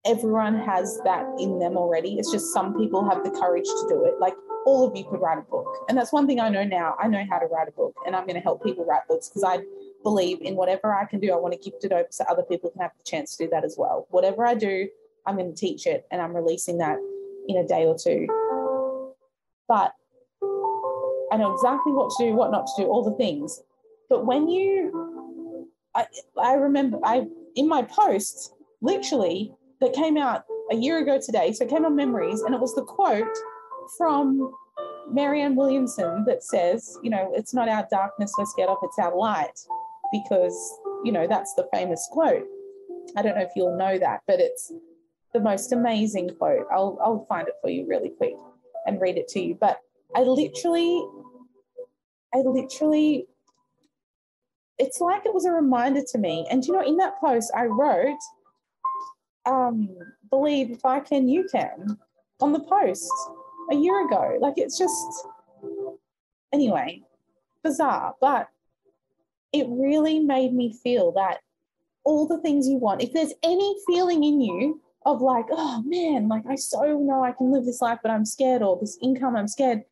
everyone has that in them already. It's just some people have the courage to do it. Like all of you could write a book. And that's one thing I know now. I know how to write a book and I'm going to help people write books because I believe in whatever I can do. I want to gift it over so other people can have the chance to do that as well. Whatever I do, I'm going to teach it and I'm releasing that in a day or two. But I know exactly what to do, what not to do, all the things. But when you, I, I remember I in my post literally that came out a year ago today. So it came on memories, and it was the quote from Marianne Williamson that says, you know, it's not our darkness we're scared of, it's our light, because, you know, that's the famous quote. I don't know if you'll know that, but it's the most amazing quote. I'll, I'll find it for you really quick and read it to you. But I literally, I literally, it's like it was a reminder to me. And you know, in that post, I wrote, um, believe if I can, you can, on the post a year ago. Like it's just, anyway, bizarre, but it really made me feel that all the things you want, if there's any feeling in you of like, oh man, like I so know I can live this life, but I'm scared, or this income, I'm scared.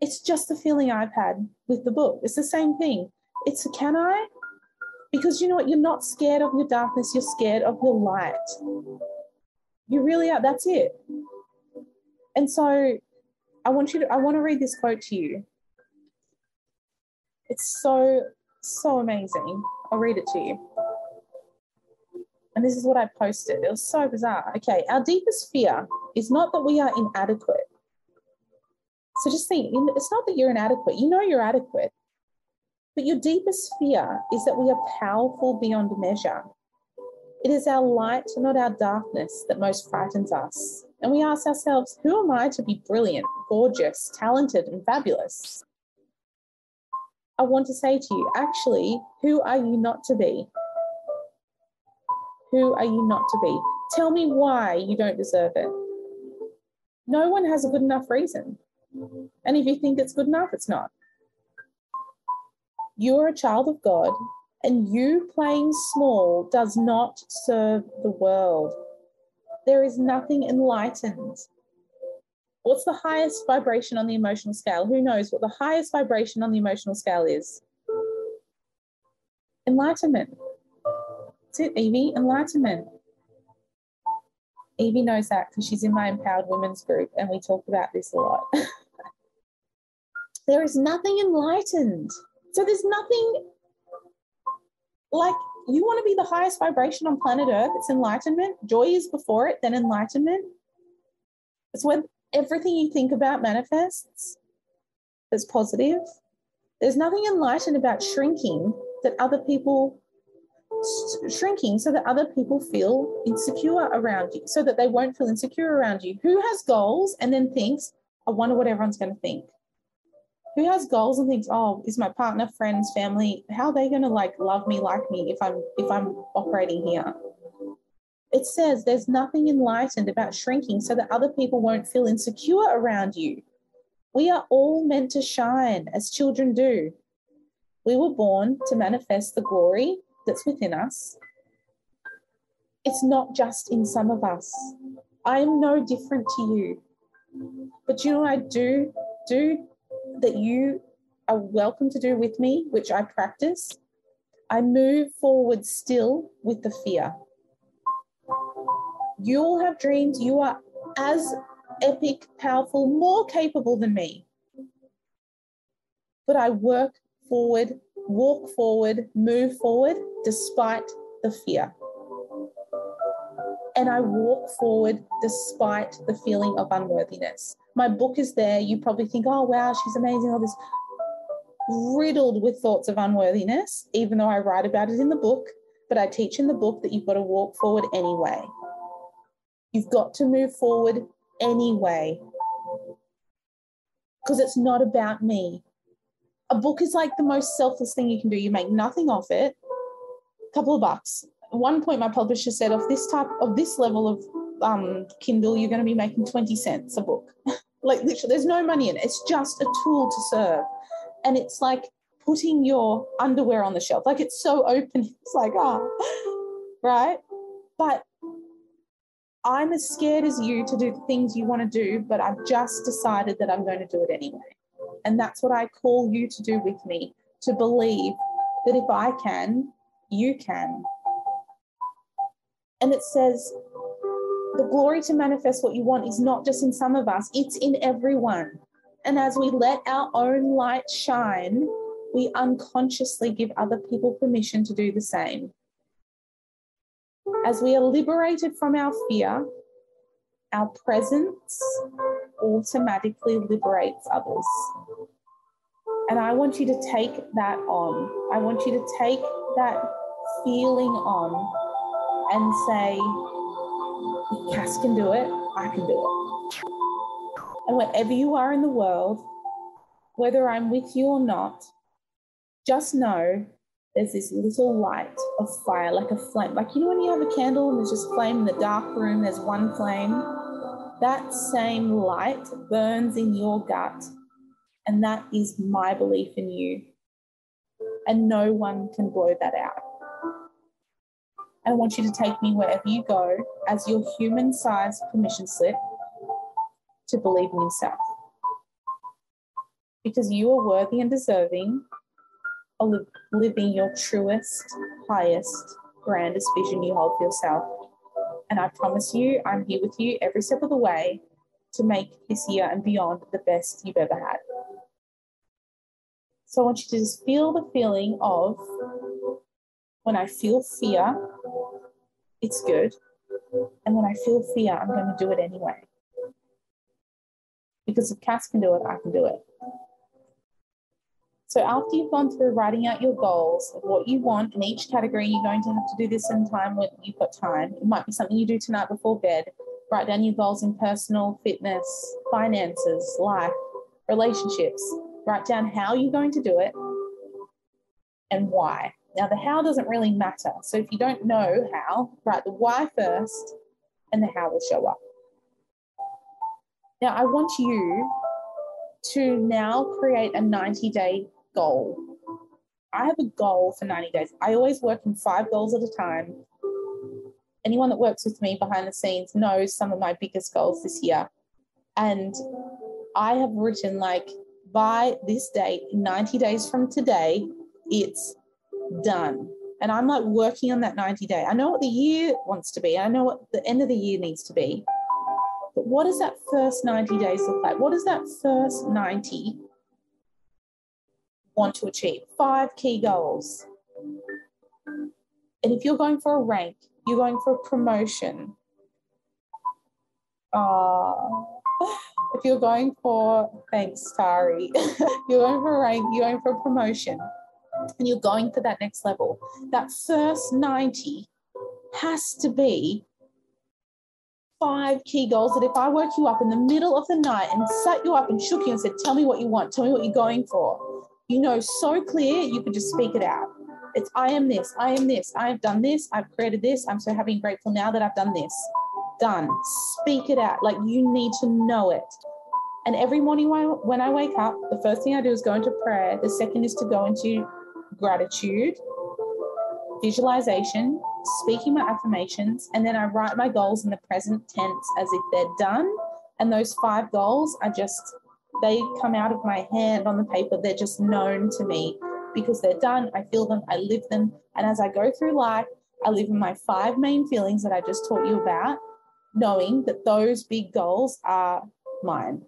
It's just the feeling I've had with the book. It's the same thing. It's a can I? Because you know what? You're not scared of your darkness, you're scared of your light. You really are. That's it. And so I want you to, I want to read this quote to you. It's so, so amazing. I'll read it to you. And this is what I posted. It was so bizarre. Okay, our deepest fear is not that we are inadequate. So just think, it's not that you're inadequate. You know you're adequate. But your deepest fear is that we are powerful beyond measure. It is our light, not our darkness, that most frightens us. And we ask ourselves, who am I to be brilliant, gorgeous, talented, and fabulous? I want to say to you, actually, who are you not to be? Who are you not to be? Tell me why you don't deserve it. No one has a good enough reason. And if you think it's good enough, it's not. You're a child of God, and you playing small does not serve the world. There is nothing enlightened. What's the highest vibration on the emotional scale? Who knows what the highest vibration on the emotional scale is? Enlightenment. That's it, Evie. Enlightenment. Evie knows that because she's in my empowered women's group and we talk about this a lot. there is nothing enlightened. So there's nothing like you want to be the highest vibration on planet Earth. It's enlightenment. Joy is before it, then enlightenment. It's when everything you think about manifests that's positive. There's nothing enlightened about shrinking that other people shrinking so that other people feel insecure around you, so that they won't feel insecure around you. Who has goals and then thinks, I wonder what everyone's going to think? who has goals and thinks, oh, is my partner, friends, family, how are they going to like love me, like me if I'm if I'm operating here? It says there's nothing enlightened about shrinking so that other people won't feel insecure around you. We are all meant to shine as children do. We were born to manifest the glory that's within us. It's not just in some of us. I am no different to you. But you know what I do do that you are welcome to do with me, which I practice, I move forward still with the fear. You all have dreams. You are as epic, powerful, more capable than me. But I work forward, walk forward, move forward despite the fear. And I walk forward despite the feeling of unworthiness. My book is there. You probably think, oh, wow, she's amazing, all this. Riddled with thoughts of unworthiness, even though I write about it in the book. But I teach in the book that you've got to walk forward anyway. You've got to move forward anyway. Because it's not about me. A book is like the most selfless thing you can do. You make nothing off it, a couple of bucks. At one point, my publisher said, of this type of this level of um, Kindle, you're going to be making 20 cents a book. Like literally, there's no money in it. It's just a tool to serve. And it's like putting your underwear on the shelf. Like it's so open. It's like, ah, oh, right? But I'm as scared as you to do the things you want to do, but I've just decided that I'm going to do it anyway. And that's what I call you to do with me to believe that if I can, you can. And it says, the glory to manifest what you want is not just in some of us, it's in everyone. And as we let our own light shine, we unconsciously give other people permission to do the same. As we are liberated from our fear, our presence automatically liberates others. And I want you to take that on. I want you to take that feeling on and say, Cass can do it, I can do it. And wherever you are in the world, whether I'm with you or not, just know there's this little light of fire, like a flame. Like, you know, when you have a candle and there's just flame in the dark room, there's one flame? That same light burns in your gut. And that is my belief in you. And no one can blow that out. I want you to take me wherever you go as your human sized permission slip to believe in yourself. Because you are worthy and deserving Oh, of living your truest, highest, grandest vision you hold for yourself. And I promise you, I'm here with you every step of the way to make this year and beyond the best you've ever had. So I want you to just feel the feeling of when I feel fear, it's good. And when I feel fear, I'm going to do it anyway. Because if Cass can do it, I can do it. So after you've gone through writing out your goals of what you want in each category, you're going to have to do this in time when you've got time. It might be something you do tonight before bed. Write down your goals in personal, fitness, finances, life, relationships. Write down how you're going to do it and why. Now, the how doesn't really matter. So if you don't know how, write the why first and the how will show up. Now, I want you to now create a 90 day goal. I have a goal for 90 days. I always work in five goals at a time. Anyone that works with me behind the scenes knows some of my biggest goals this year. And I have written like by this date, 90 days from today, it's done. And I'm like working on that 90 day. I know what the year wants to be. I know what the end of the year needs to be. But what does that first 90 days look like? What does that first 90 want to achieve? Five key goals. And if you're going for a rank, you're going for a promotion. Uh, if you're going for, thanks, Tari, you're going for a rank, you're going for a promotion, and you're going for that next level, that first 90 has to be five key goals that if I woke you up in the middle of the night and sat you up and shook you and said, Tell me what you want, tell me what you're going for, you know so clear you could just speak it out. It's I am this, I am this, I have done this, I've created this, I'm so happy and grateful now that I've done this. Done. Speak it out. Like you need to know it. And every morning when I wake up, the first thing I do is go into prayer. The second is to go into gratitude, visualization, speaking my affirmations, and then I write my goals in the present tense as if they're done. And those five goals are just, they come out of my hand on the paper. They're just known to me because they're done. I feel them, I live them. And as I go through life, I live in my five main feelings that I just taught you about, knowing that those big goals are mine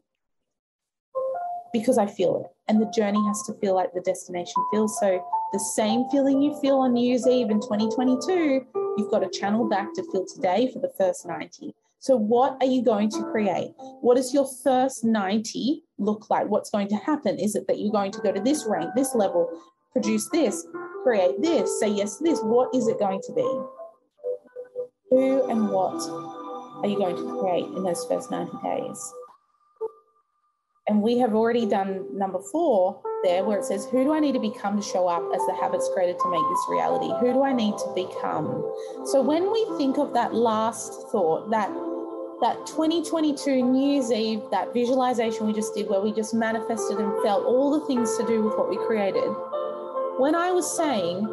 because I feel it. And the journey has to feel like the destination feels. So the same feeling you feel on New Year's Eve in 2022, you've got to channel back to feel today for the first 90. So, what are you going to create? What does your first 90 look like? What's going to happen? Is it that you're going to go to this rank, this level, produce this, create this, say yes to this? What is it going to be? Who and what are you going to create in those first 90 days? And we have already done number four there where it says, Who do I need to become to show up as the habits created to make this reality? Who do I need to become? So when we think of that last thought, that that 2022 New Year's Eve, that visualization we just did where we just manifested and felt all the things to do with what we created. When I was saying,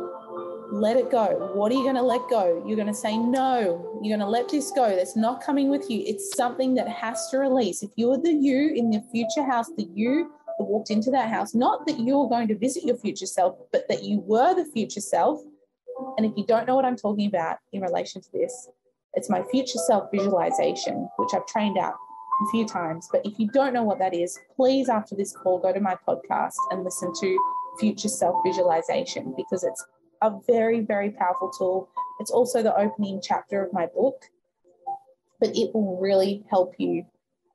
let it go. What are you going to let go? You're going to say, no, you're going to let this go. That's not coming with you. It's something that has to release. If you're the you in the future house, the you that walked into that house, not that you're going to visit your future self, but that you were the future self. And if you don't know what I'm talking about in relation to this, it's my future self visualization, which I've trained out a few times. But if you don't know what that is, please, after this call, go to my podcast and listen to future self visualization because it's a very, very powerful tool. It's also the opening chapter of my book, but it will really help you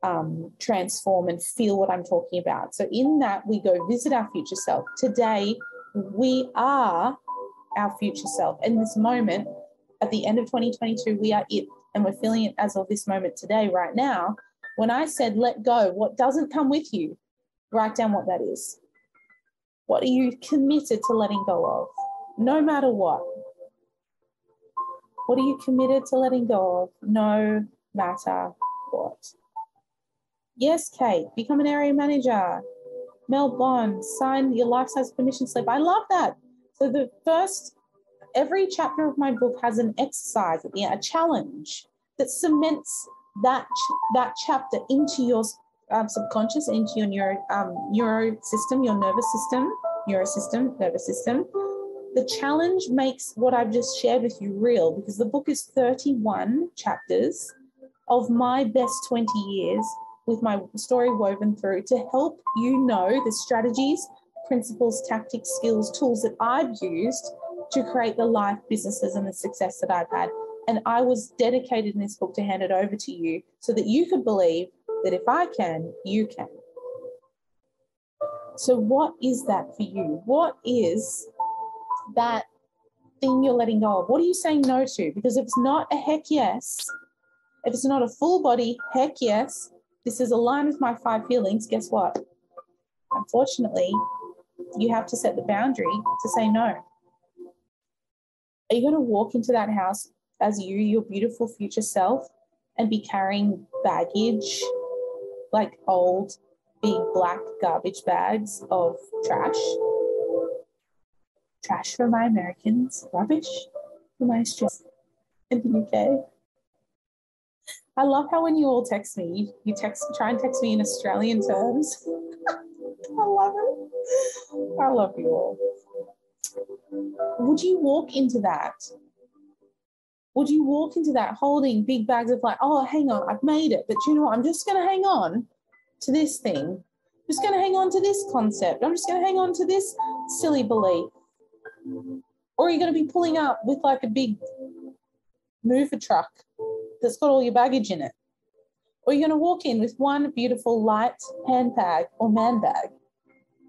um, transform and feel what I'm talking about. So, in that, we go visit our future self. Today, we are our future self. In this moment, at the end of 2022, we are it. And we're feeling it as of this moment today, right now. When I said let go, what doesn't come with you, write down what that is. What are you committed to letting go of? No matter what. What are you committed to letting go of? No matter what. Yes, Kate, become an area manager. Mel Bond, sign your life size permission slip. I love that. So the first, every chapter of my book has an exercise at the end, a challenge that cements that that chapter into your um, subconscious, into your neuro um, neuro system, your nervous system, neuro system, nervous system. The challenge makes what I've just shared with you real because the book is 31 chapters of my best 20 years with my story woven through to help you know the strategies, principles, tactics, skills, tools that I've used to create the life, businesses, and the success that I've had. And I was dedicated in this book to hand it over to you so that you could believe that if I can, you can. So, what is that for you? What is that thing you're letting go of? What are you saying no to? Because if it's not a heck yes, if it's not a full body heck yes, this is aligned with my five feelings, guess what? Unfortunately, you have to set the boundary to say no. Are you going to walk into that house as you, your beautiful future self, and be carrying baggage like old, big black garbage bags of trash? Trash for my Americans, rubbish for my Australians in the UK. I love how when you all text me, you, text try and text me in Australian terms. I love it. I love you all. Would you walk into that? Would you walk into that holding big bags of like, oh, hang on, I've made it, but you know what? I'm just going to hang on to this thing. I'm just going to hang on to this concept. I'm just going to hang on to this silly belief. Or are you going to be pulling up with like a big mover truck that's got all your baggage in it. Or are you're going to walk in with one beautiful light handbag or man bag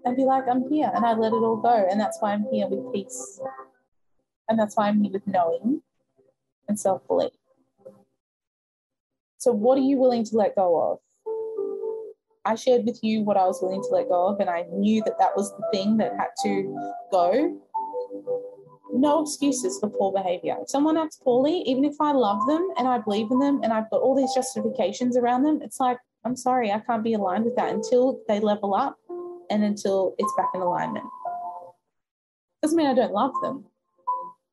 and be like, I'm here and I let it all go. And that's why I'm here with peace. And that's why I'm here with knowing and self belief. So, what are you willing to let go of? I shared with you what I was willing to let go of, and I knew that that was the thing that had to go no excuses for poor behavior. If someone acts poorly, even if I love them and I believe in them and I've got all these justifications around them, it's like, I'm sorry, I can't be aligned with that until they level up and until it's back in alignment. Doesn't mean I don't love them,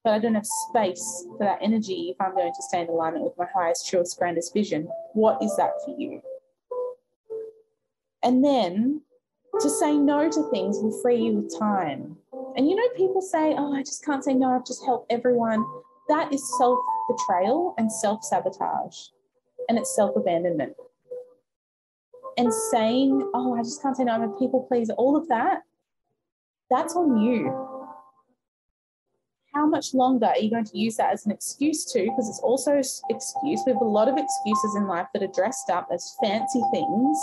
but I don't have space for that energy if I'm going to stay in alignment with my highest, truest, grandest vision. What is that for you? And then to say no to things will free you with time. And you know, people say, oh, I just can't say no, I've just helped everyone. That is self betrayal and self sabotage, and it's self abandonment. And saying, oh, I just can't say no, I'm a people pleaser, all of that, that's on you. How much longer are you going to use that as an excuse to? Because it's also excuse. We have a lot of excuses in life that are dressed up as fancy things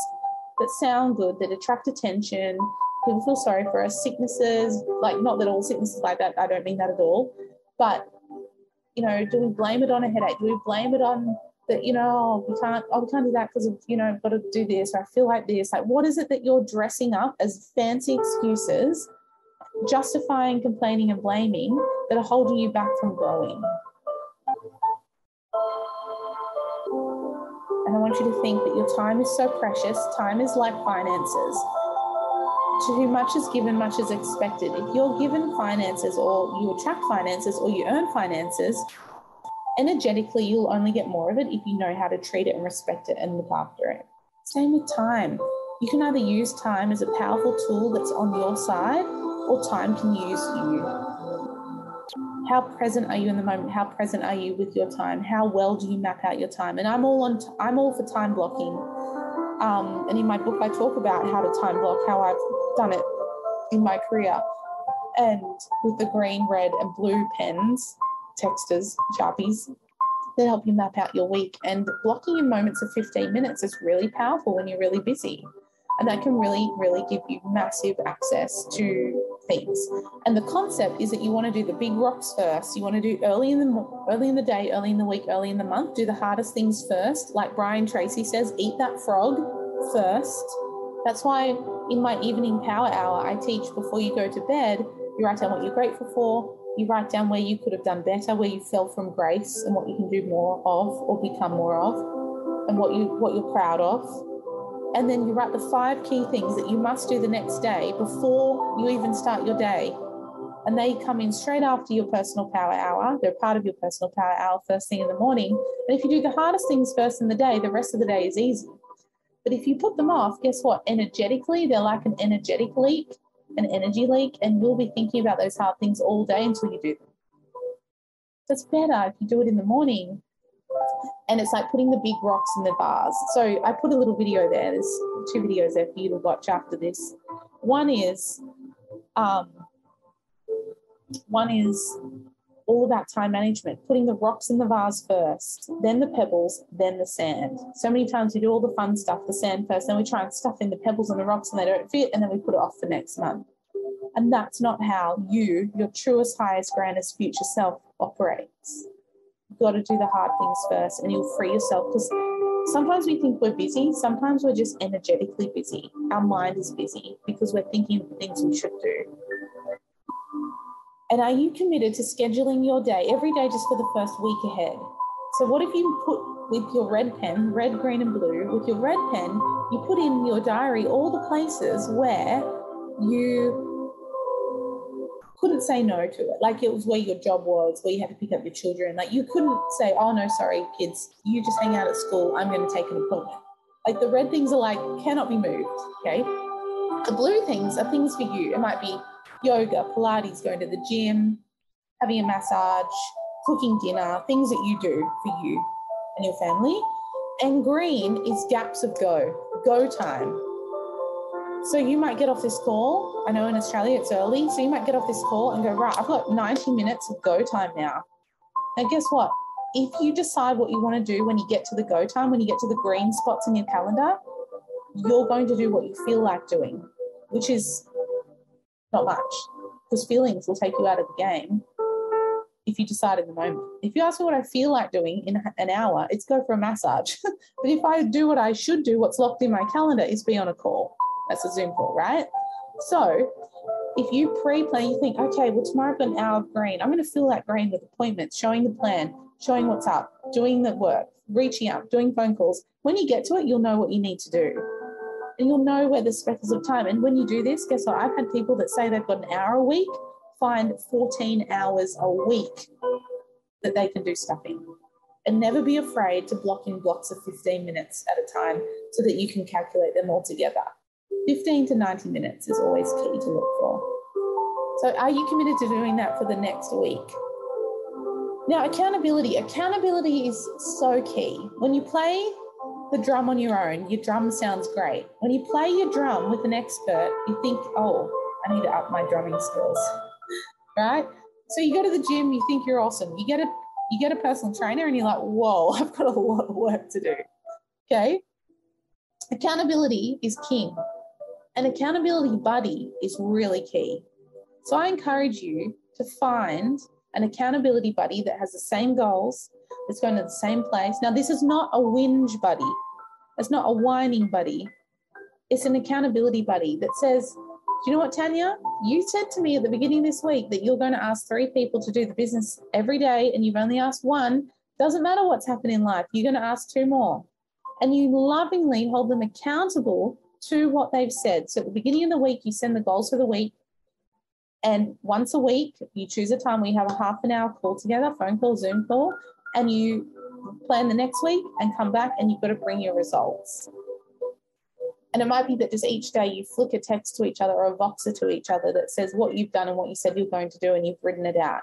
that sound good, that attract attention. People feel sorry for us. Sicknesses, like not that all sicknesses like that, I don't mean that at all. But, you know, do we blame it on a headache? Do we blame it on that, you know, oh, we can't, oh, we can't do that because you know, I've got to do this, or I feel like this. Like, what is it that you're dressing up as fancy excuses, justifying, complaining, and blaming that are holding you back from growing? And I want you to think that your time is so precious. Time is like finances. To whom much is given, much is expected. If you're given finances or you attract finances or you earn finances, energetically, you'll only get more of it if you know how to treat it and respect it and look after it. Same with time. You can either use time as a powerful tool that's on your side, or time can use you. How present are you in the moment? How present are you with your time? How well do you map out your time? And I'm all on. T- I'm all for time blocking. Um, and in my book, I talk about how to time block, how I've done it in my career, and with the green, red, and blue pens, texters, sharpies, that help you map out your week. And blocking in moments of 15 minutes is really powerful when you're really busy. And that can really, really give you massive access to things. And the concept is that you want to do the big rocks first. You want to do early in the early in the day, early in the week, early in the month. Do the hardest things first. Like Brian Tracy says, eat that frog first. That's why in my evening power hour, I teach before you go to bed, you write down what you're grateful for, you write down where you could have done better, where you fell from grace and what you can do more of or become more of, and what you what you're proud of. And then you write the five key things that you must do the next day before you even start your day. And they come in straight after your personal power hour. They're part of your personal power hour first thing in the morning. And if you do the hardest things first in the day, the rest of the day is easy. But if you put them off, guess what? Energetically, they're like an energetic leak an energy leak, and you'll be thinking about those hard things all day until you do them. So it's better if you do it in the morning. And it's like putting the big rocks in the vase. So I put a little video there. There's two videos there for you to watch after this. One is um, one is all about time management, putting the rocks in the vase first, then the pebbles, then the sand. So many times we do all the fun stuff, the sand first, then we try and stuff in the pebbles and the rocks and they don't fit, and then we put it off for next month. And that's not how you, your truest, highest, grandest future self, operates. You've got to do the hard things first and you'll free yourself because sometimes we think we're busy, sometimes we're just energetically busy. Our mind is busy because we're thinking of things we should do. And are you committed to scheduling your day every day just for the first week ahead? So, what if you put with your red pen, red, green, and blue, with your red pen, you put in your diary all the places where you couldn't say no to it. Like it was where your job was, where you had to pick up your children. Like you couldn't say, oh, no, sorry, kids, you just hang out at school. I'm going to take an appointment. Like the red things are like, cannot be moved. Okay. The blue things are things for you. It might be yoga, Pilates, going to the gym, having a massage, cooking dinner, things that you do for you and your family. And green is gaps of go, go time. So you might get off this call. I know in Australia it's early. So you might get off this call and go, right, I've got 90 minutes of go time now. Now, guess what? If you decide what you want to do when you get to the go time, when you get to the green spots in your calendar, you're going to do what you feel like doing, which is not much because feelings will take you out of the game if you decide in the moment. If you ask me what I feel like doing in an hour, it's go for a massage. but if I do what I should do, what's locked in my calendar is be on a call. That's a Zoom call, right? So if you pre-plan, you think, okay, well, tomorrow I've got an hour of green. I'm going to fill that green with appointments, showing the plan, showing what's up, doing the work, reaching out, doing phone calls. When you get to it, you'll know what you need to do and you'll know where the speckles of time. And when you do this, guess what? I've had people that say they've got an hour a week, find 14 hours a week that they can do stuff in. And never be afraid to block in blocks of 15 minutes at a time so that you can calculate them all together. 15 to 90 minutes is always key to look for. So, are you committed to doing that for the next week? Now, accountability. Accountability is so key. When you play the drum on your own, your drum sounds great. When you play your drum with an expert, you think, oh, I need to up my drumming skills, right? So you go to the gym, you think you're awesome. You get a you get a personal trainer, and you're like, whoa, I've got a lot of work to do. Okay, accountability is king. An accountability buddy is really key. So I encourage you to find an accountability buddy that has the same goals, that's going to the same place. Now, this is not a whinge buddy, it's not a whining buddy. It's an accountability buddy that says, Do you know what, Tanya? You said to me at the beginning this week that you're going to ask three people to do the business every day, and you've only asked one. Doesn't matter what's happened in life, you're going to ask two more. And you lovingly hold them accountable to what they've said. So at the beginning of the week, you send the goals for the week. And once a week, you choose a time. We have a half an hour call together, phone call, Zoom call, and you plan the next week and come back and you've got to bring your results. And it might be that just each day you flick a text to each other or a Voxer to each other that says what you've done and what you said you're going to do and you've written it out.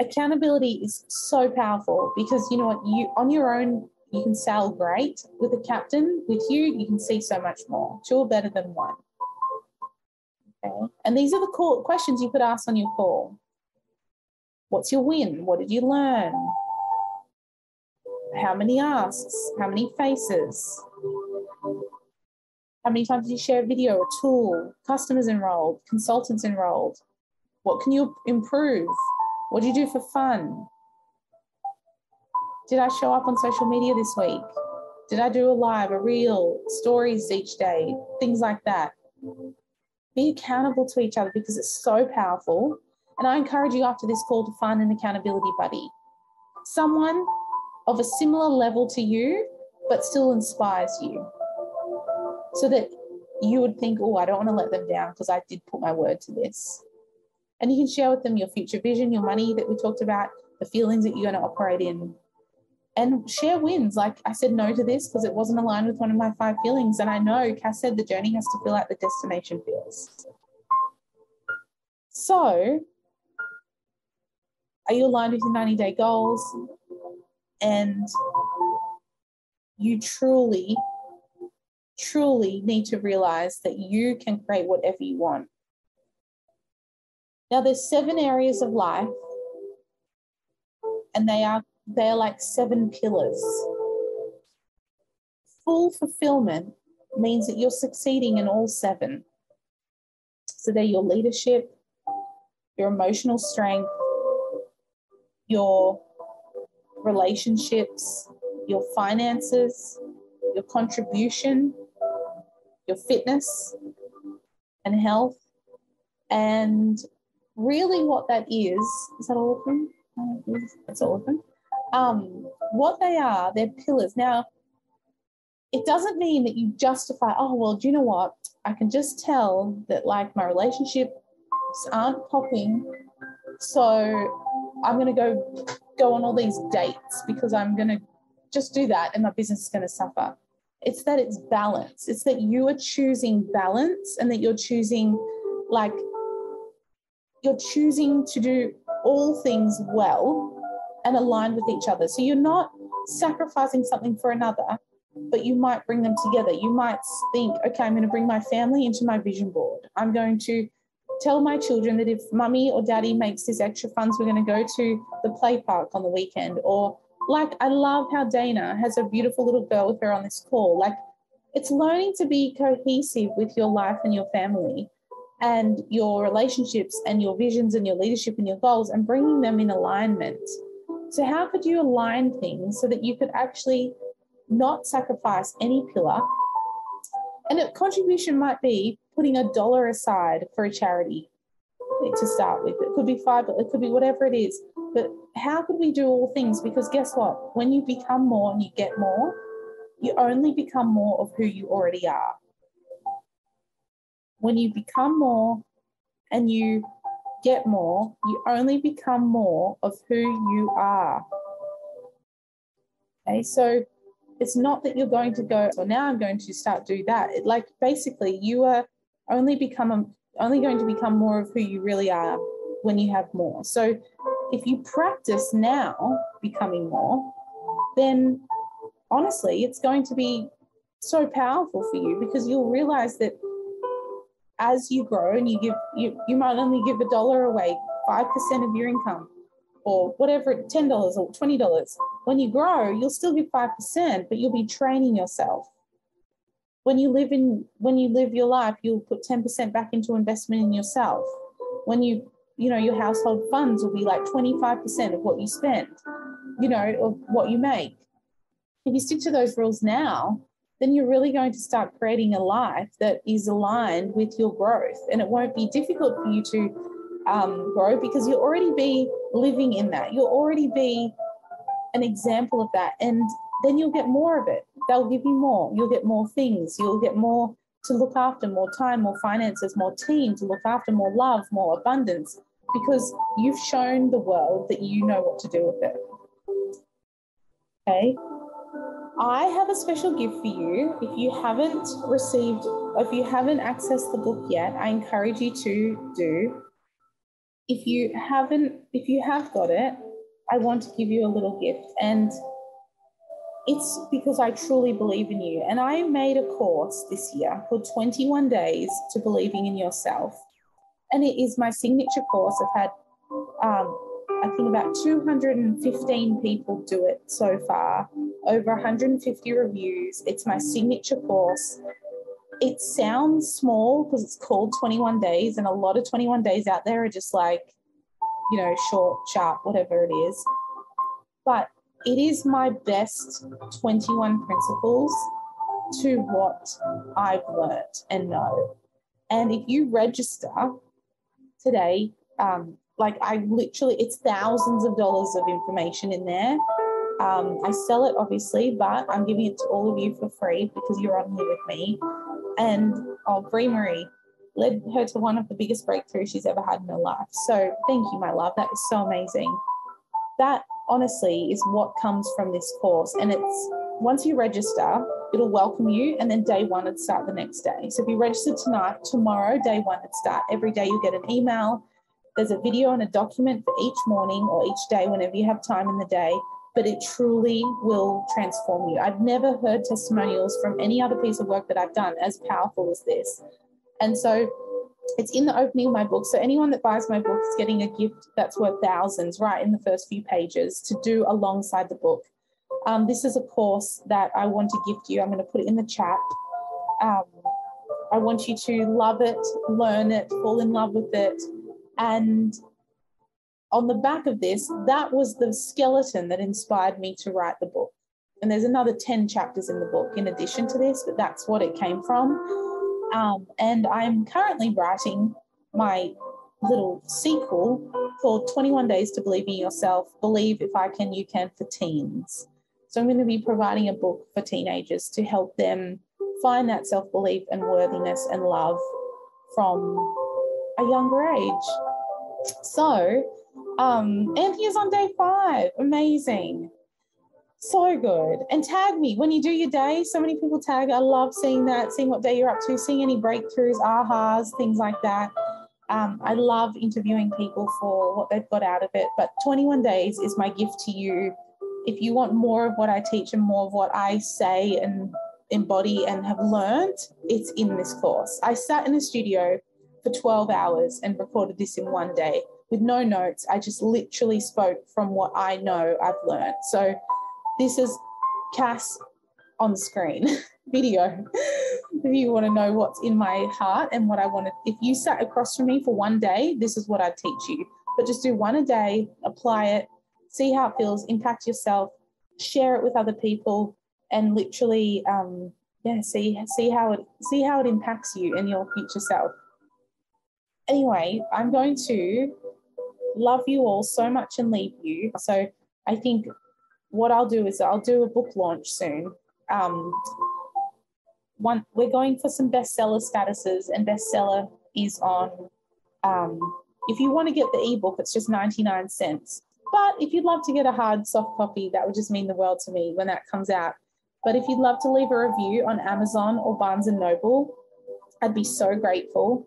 Accountability is so powerful because you know what, you on your own you can sail great. With a captain, with you, you can see so much more. Two are better than one. Okay. And these are the call, questions you could ask on your call. What's your win? What did you learn? How many asks? How many faces? How many times did you share a video, a tool? Customers enrolled, consultants enrolled. What can you improve? What do you do for fun? Did I show up on social media this week? Did I do a live, a reel, stories each day, things like that? Be accountable to each other because it's so powerful. And I encourage you after this call to find an accountability buddy. Someone of a similar level to you, but still inspires you. So that you would think, oh, I don't want to let them down because I did put my word to this. And you can share with them your future vision, your money that we talked about, the feelings that you're going to operate in, and share wins. Like I said no to this because it wasn't aligned with one of my five feelings. And I know Cass said the journey has to feel like the destination feels. So, are you aligned with your 90 day goals? And you truly, truly need to realize that you can create whatever you want. Now, there's seven areas of life, and they are they're like seven pillars. Full fulfillment means that you're succeeding in all seven. So they're your leadership, your emotional strength, your relationships, your finances, your contribution, your fitness and health. And really, what that is is that all of them? That's all of them um, what they are, they're pillars. Now, it doesn't mean that you justify, oh, well, do you know what? I can just tell that like my relationships aren't popping. So I'm going to go go on all these dates because I'm going to just do that and my business is going to suffer. It's that it's balance. It's that you are choosing balance and that you're choosing like you're choosing to do all things well and aligned with each other. So you're not sacrificing something for another, but you might bring them together. You might think, okay, I'm going to bring my family into my vision board. I'm going to tell my children that if mummy or daddy makes this extra funds, we're going to go to the play park on the weekend. Or like, I love how Dana has a beautiful little girl with her on this call. Like, it's learning to be cohesive with your life and your family and your relationships and your visions and your leadership and your goals and bringing them in alignment. So, how could you align things so that you could actually not sacrifice any pillar? And a contribution might be putting a dollar aside for a charity to start with. It could be five, it could be whatever it is. But how could we do all things? Because guess what? When you become more and you get more, you only become more of who you already are. When you become more and you get more, you only become more of who you are. Okay, so it's not that you're going to go, well, now I'm going to start do that. It, like basically, you are only become a, only going to become more of who you really are when you have more. So if you practice now becoming more, then honestly, it's going to be so powerful for you because you'll realize that as you grow and you give you you might only give a dollar away, five percent of your income, or whatever, ten dollars or twenty dollars. When you grow, you'll still give five percent, but you'll be training yourself. When you live in when you live your life, you'll put ten percent back into investment in yourself. When you you know your household funds will be like 25% of what you spend you know of what you make if you stick to those rules now then you're really going to start creating a life that is aligned with your growth. And it won't be difficult for you to um, grow because you'll already be living in that. You'll already be an example of that. And then you'll get more of it they'll give you more. You'll get more things. You'll get more to look after, more time, more finances, more team to look after, more love, more abundance, because you've shown the world that you know what to do with it. Okay. I have a special gift for you. If you haven't received, if you haven't accessed the book yet, I encourage you to do. If you haven't, if you have got it, I want to give you a little gift. And it's because I truly believe in you. And I made a course this year called 21 Days to Believing in Yourself. And it is my signature course. I've had, um, I think, about 215 people do it so far, over 150 reviews. It's my signature course. It sounds small because it's called 21 Days, and a lot of 21 Days out there are just like, you know, short, sharp, whatever it is. But it is my best 21 principles to what I've learned and know. And if you register today, um, like I literally, it's thousands of dollars of information in there. Um, I sell it obviously, but I'm giving it to all of you for free because you're on here with me. And oh, Brie Marie led her to one of the biggest breakthroughs she's ever had in her life. So thank you, my love. That was so amazing. That honestly is what comes from this course. And it's once you register, it'll welcome you, and then day one it'd start the next day. So if you register tonight, tomorrow, day one it'd start. Every day you get an email. There's a video and a document for each morning or each day, whenever you have time in the day. But it truly will transform you. I've never heard testimonials from any other piece of work that I've done as powerful as this. And so it's in the opening of my book. So anyone that buys my book is getting a gift that's worth thousands right in the first few pages to do alongside the book. Um, this is a course that I want to gift you. I'm going to put it in the chat. Um, I want you to love it, learn it, fall in love with it. And on the back of this, that was the skeleton that inspired me to write the book. And there's another 10 chapters in the book in addition to this, but that's what it came from. Um, and I'm currently writing my little sequel called 21 Days to Believe in Yourself Believe If I Can, You Can for teens. So I'm going to be providing a book for teenagers to help them find that self belief and worthiness and love from a younger age. So, um, Anthony on day five. Amazing. So good. And tag me when you do your day. So many people tag. I love seeing that, seeing what day you're up to, seeing any breakthroughs, ahas, things like that. Um, I love interviewing people for what they've got out of it. But 21 days is my gift to you. If you want more of what I teach and more of what I say and embody and have learned, it's in this course. I sat in the studio for 12 hours and recorded this in one day with no notes. I just literally spoke from what I know I've learned. So this is Cass on screen video. if you want to know what's in my heart and what I want to, if you sat across from me for one day, this is what I'd teach you. But just do one a day, apply it, see how it feels, impact yourself, share it with other people, and literally, um, yeah, see see how it see how it impacts you and your future self. Anyway, I'm going to love you all so much and leave you. So I think what I'll do is I'll do a book launch soon. Um, one, we're going for some bestseller statuses, and bestseller is on. Um, if you want to get the ebook, it's just 99 cents. But if you'd love to get a hard soft copy, that would just mean the world to me when that comes out. But if you'd love to leave a review on Amazon or Barnes and Noble, I'd be so grateful.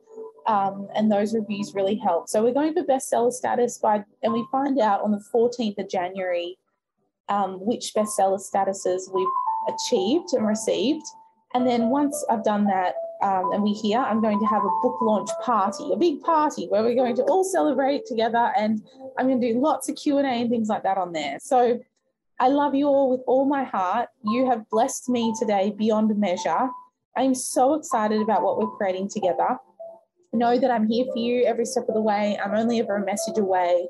Um, and those reviews really help. So we're going for bestseller status by, and we find out on the 14th of January um, which bestseller statuses we've achieved and received. And then once I've done that um, and we hear, I'm going to have a book launch party, a big party where we're going to all celebrate together, and I'm going to do lots of Q and A and things like that on there. So I love you all with all my heart. You have blessed me today beyond measure. I'm so excited about what we're creating together. Know that I'm here for you every step of the way. I'm only ever a message away.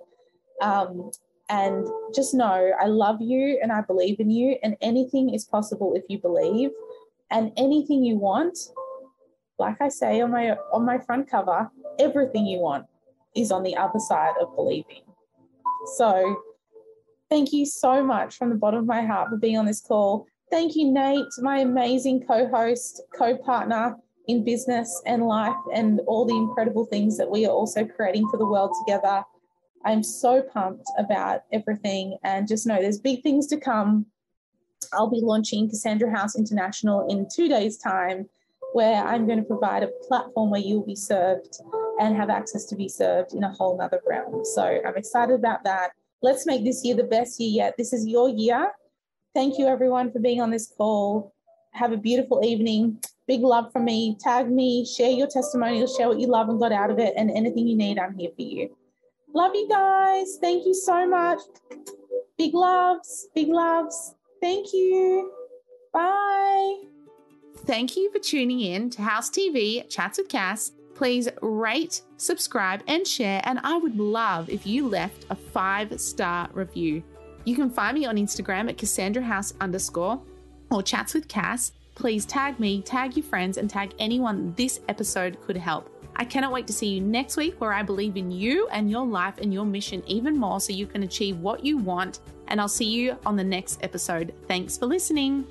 Um, and just know I love you and I believe in you, and anything is possible if you believe. And anything you want, like I say on my on my front cover, everything you want is on the other side of believing. So thank you so much from the bottom of my heart for being on this call. Thank you, Nate, my amazing co host, co partner in business and life, and all the incredible things that we are also creating for the world together. I'm so pumped about everything and just know there's big things to come. I'll be launching Cassandra House International in two days' time, where I'm going to provide a platform where you'll be served and have access to be served in a whole nother realm. So I'm excited about that. Let's make this year the best year yet. This is your year. Thank you, everyone, for being on this call. Have a beautiful evening. Big love from me. Tag me, share your testimonials, share what you love and got out of it, and anything you need, I'm here for you. Love you guys. Thank you so much. Big loves, big loves. Thank you. Bye.
Thank you for tuning in to House TV Chats with Cass. Please rate, subscribe, and share. And I would love if you left a five star review. You can find me on Instagram at Cassandra House underscore or Chats with Cass. Please tag me, tag your friends, and tag anyone this episode could help. I cannot wait to see you next week where I believe in you and your life and your mission even more so you can achieve what you want. And I'll see you on the next episode. Thanks for listening.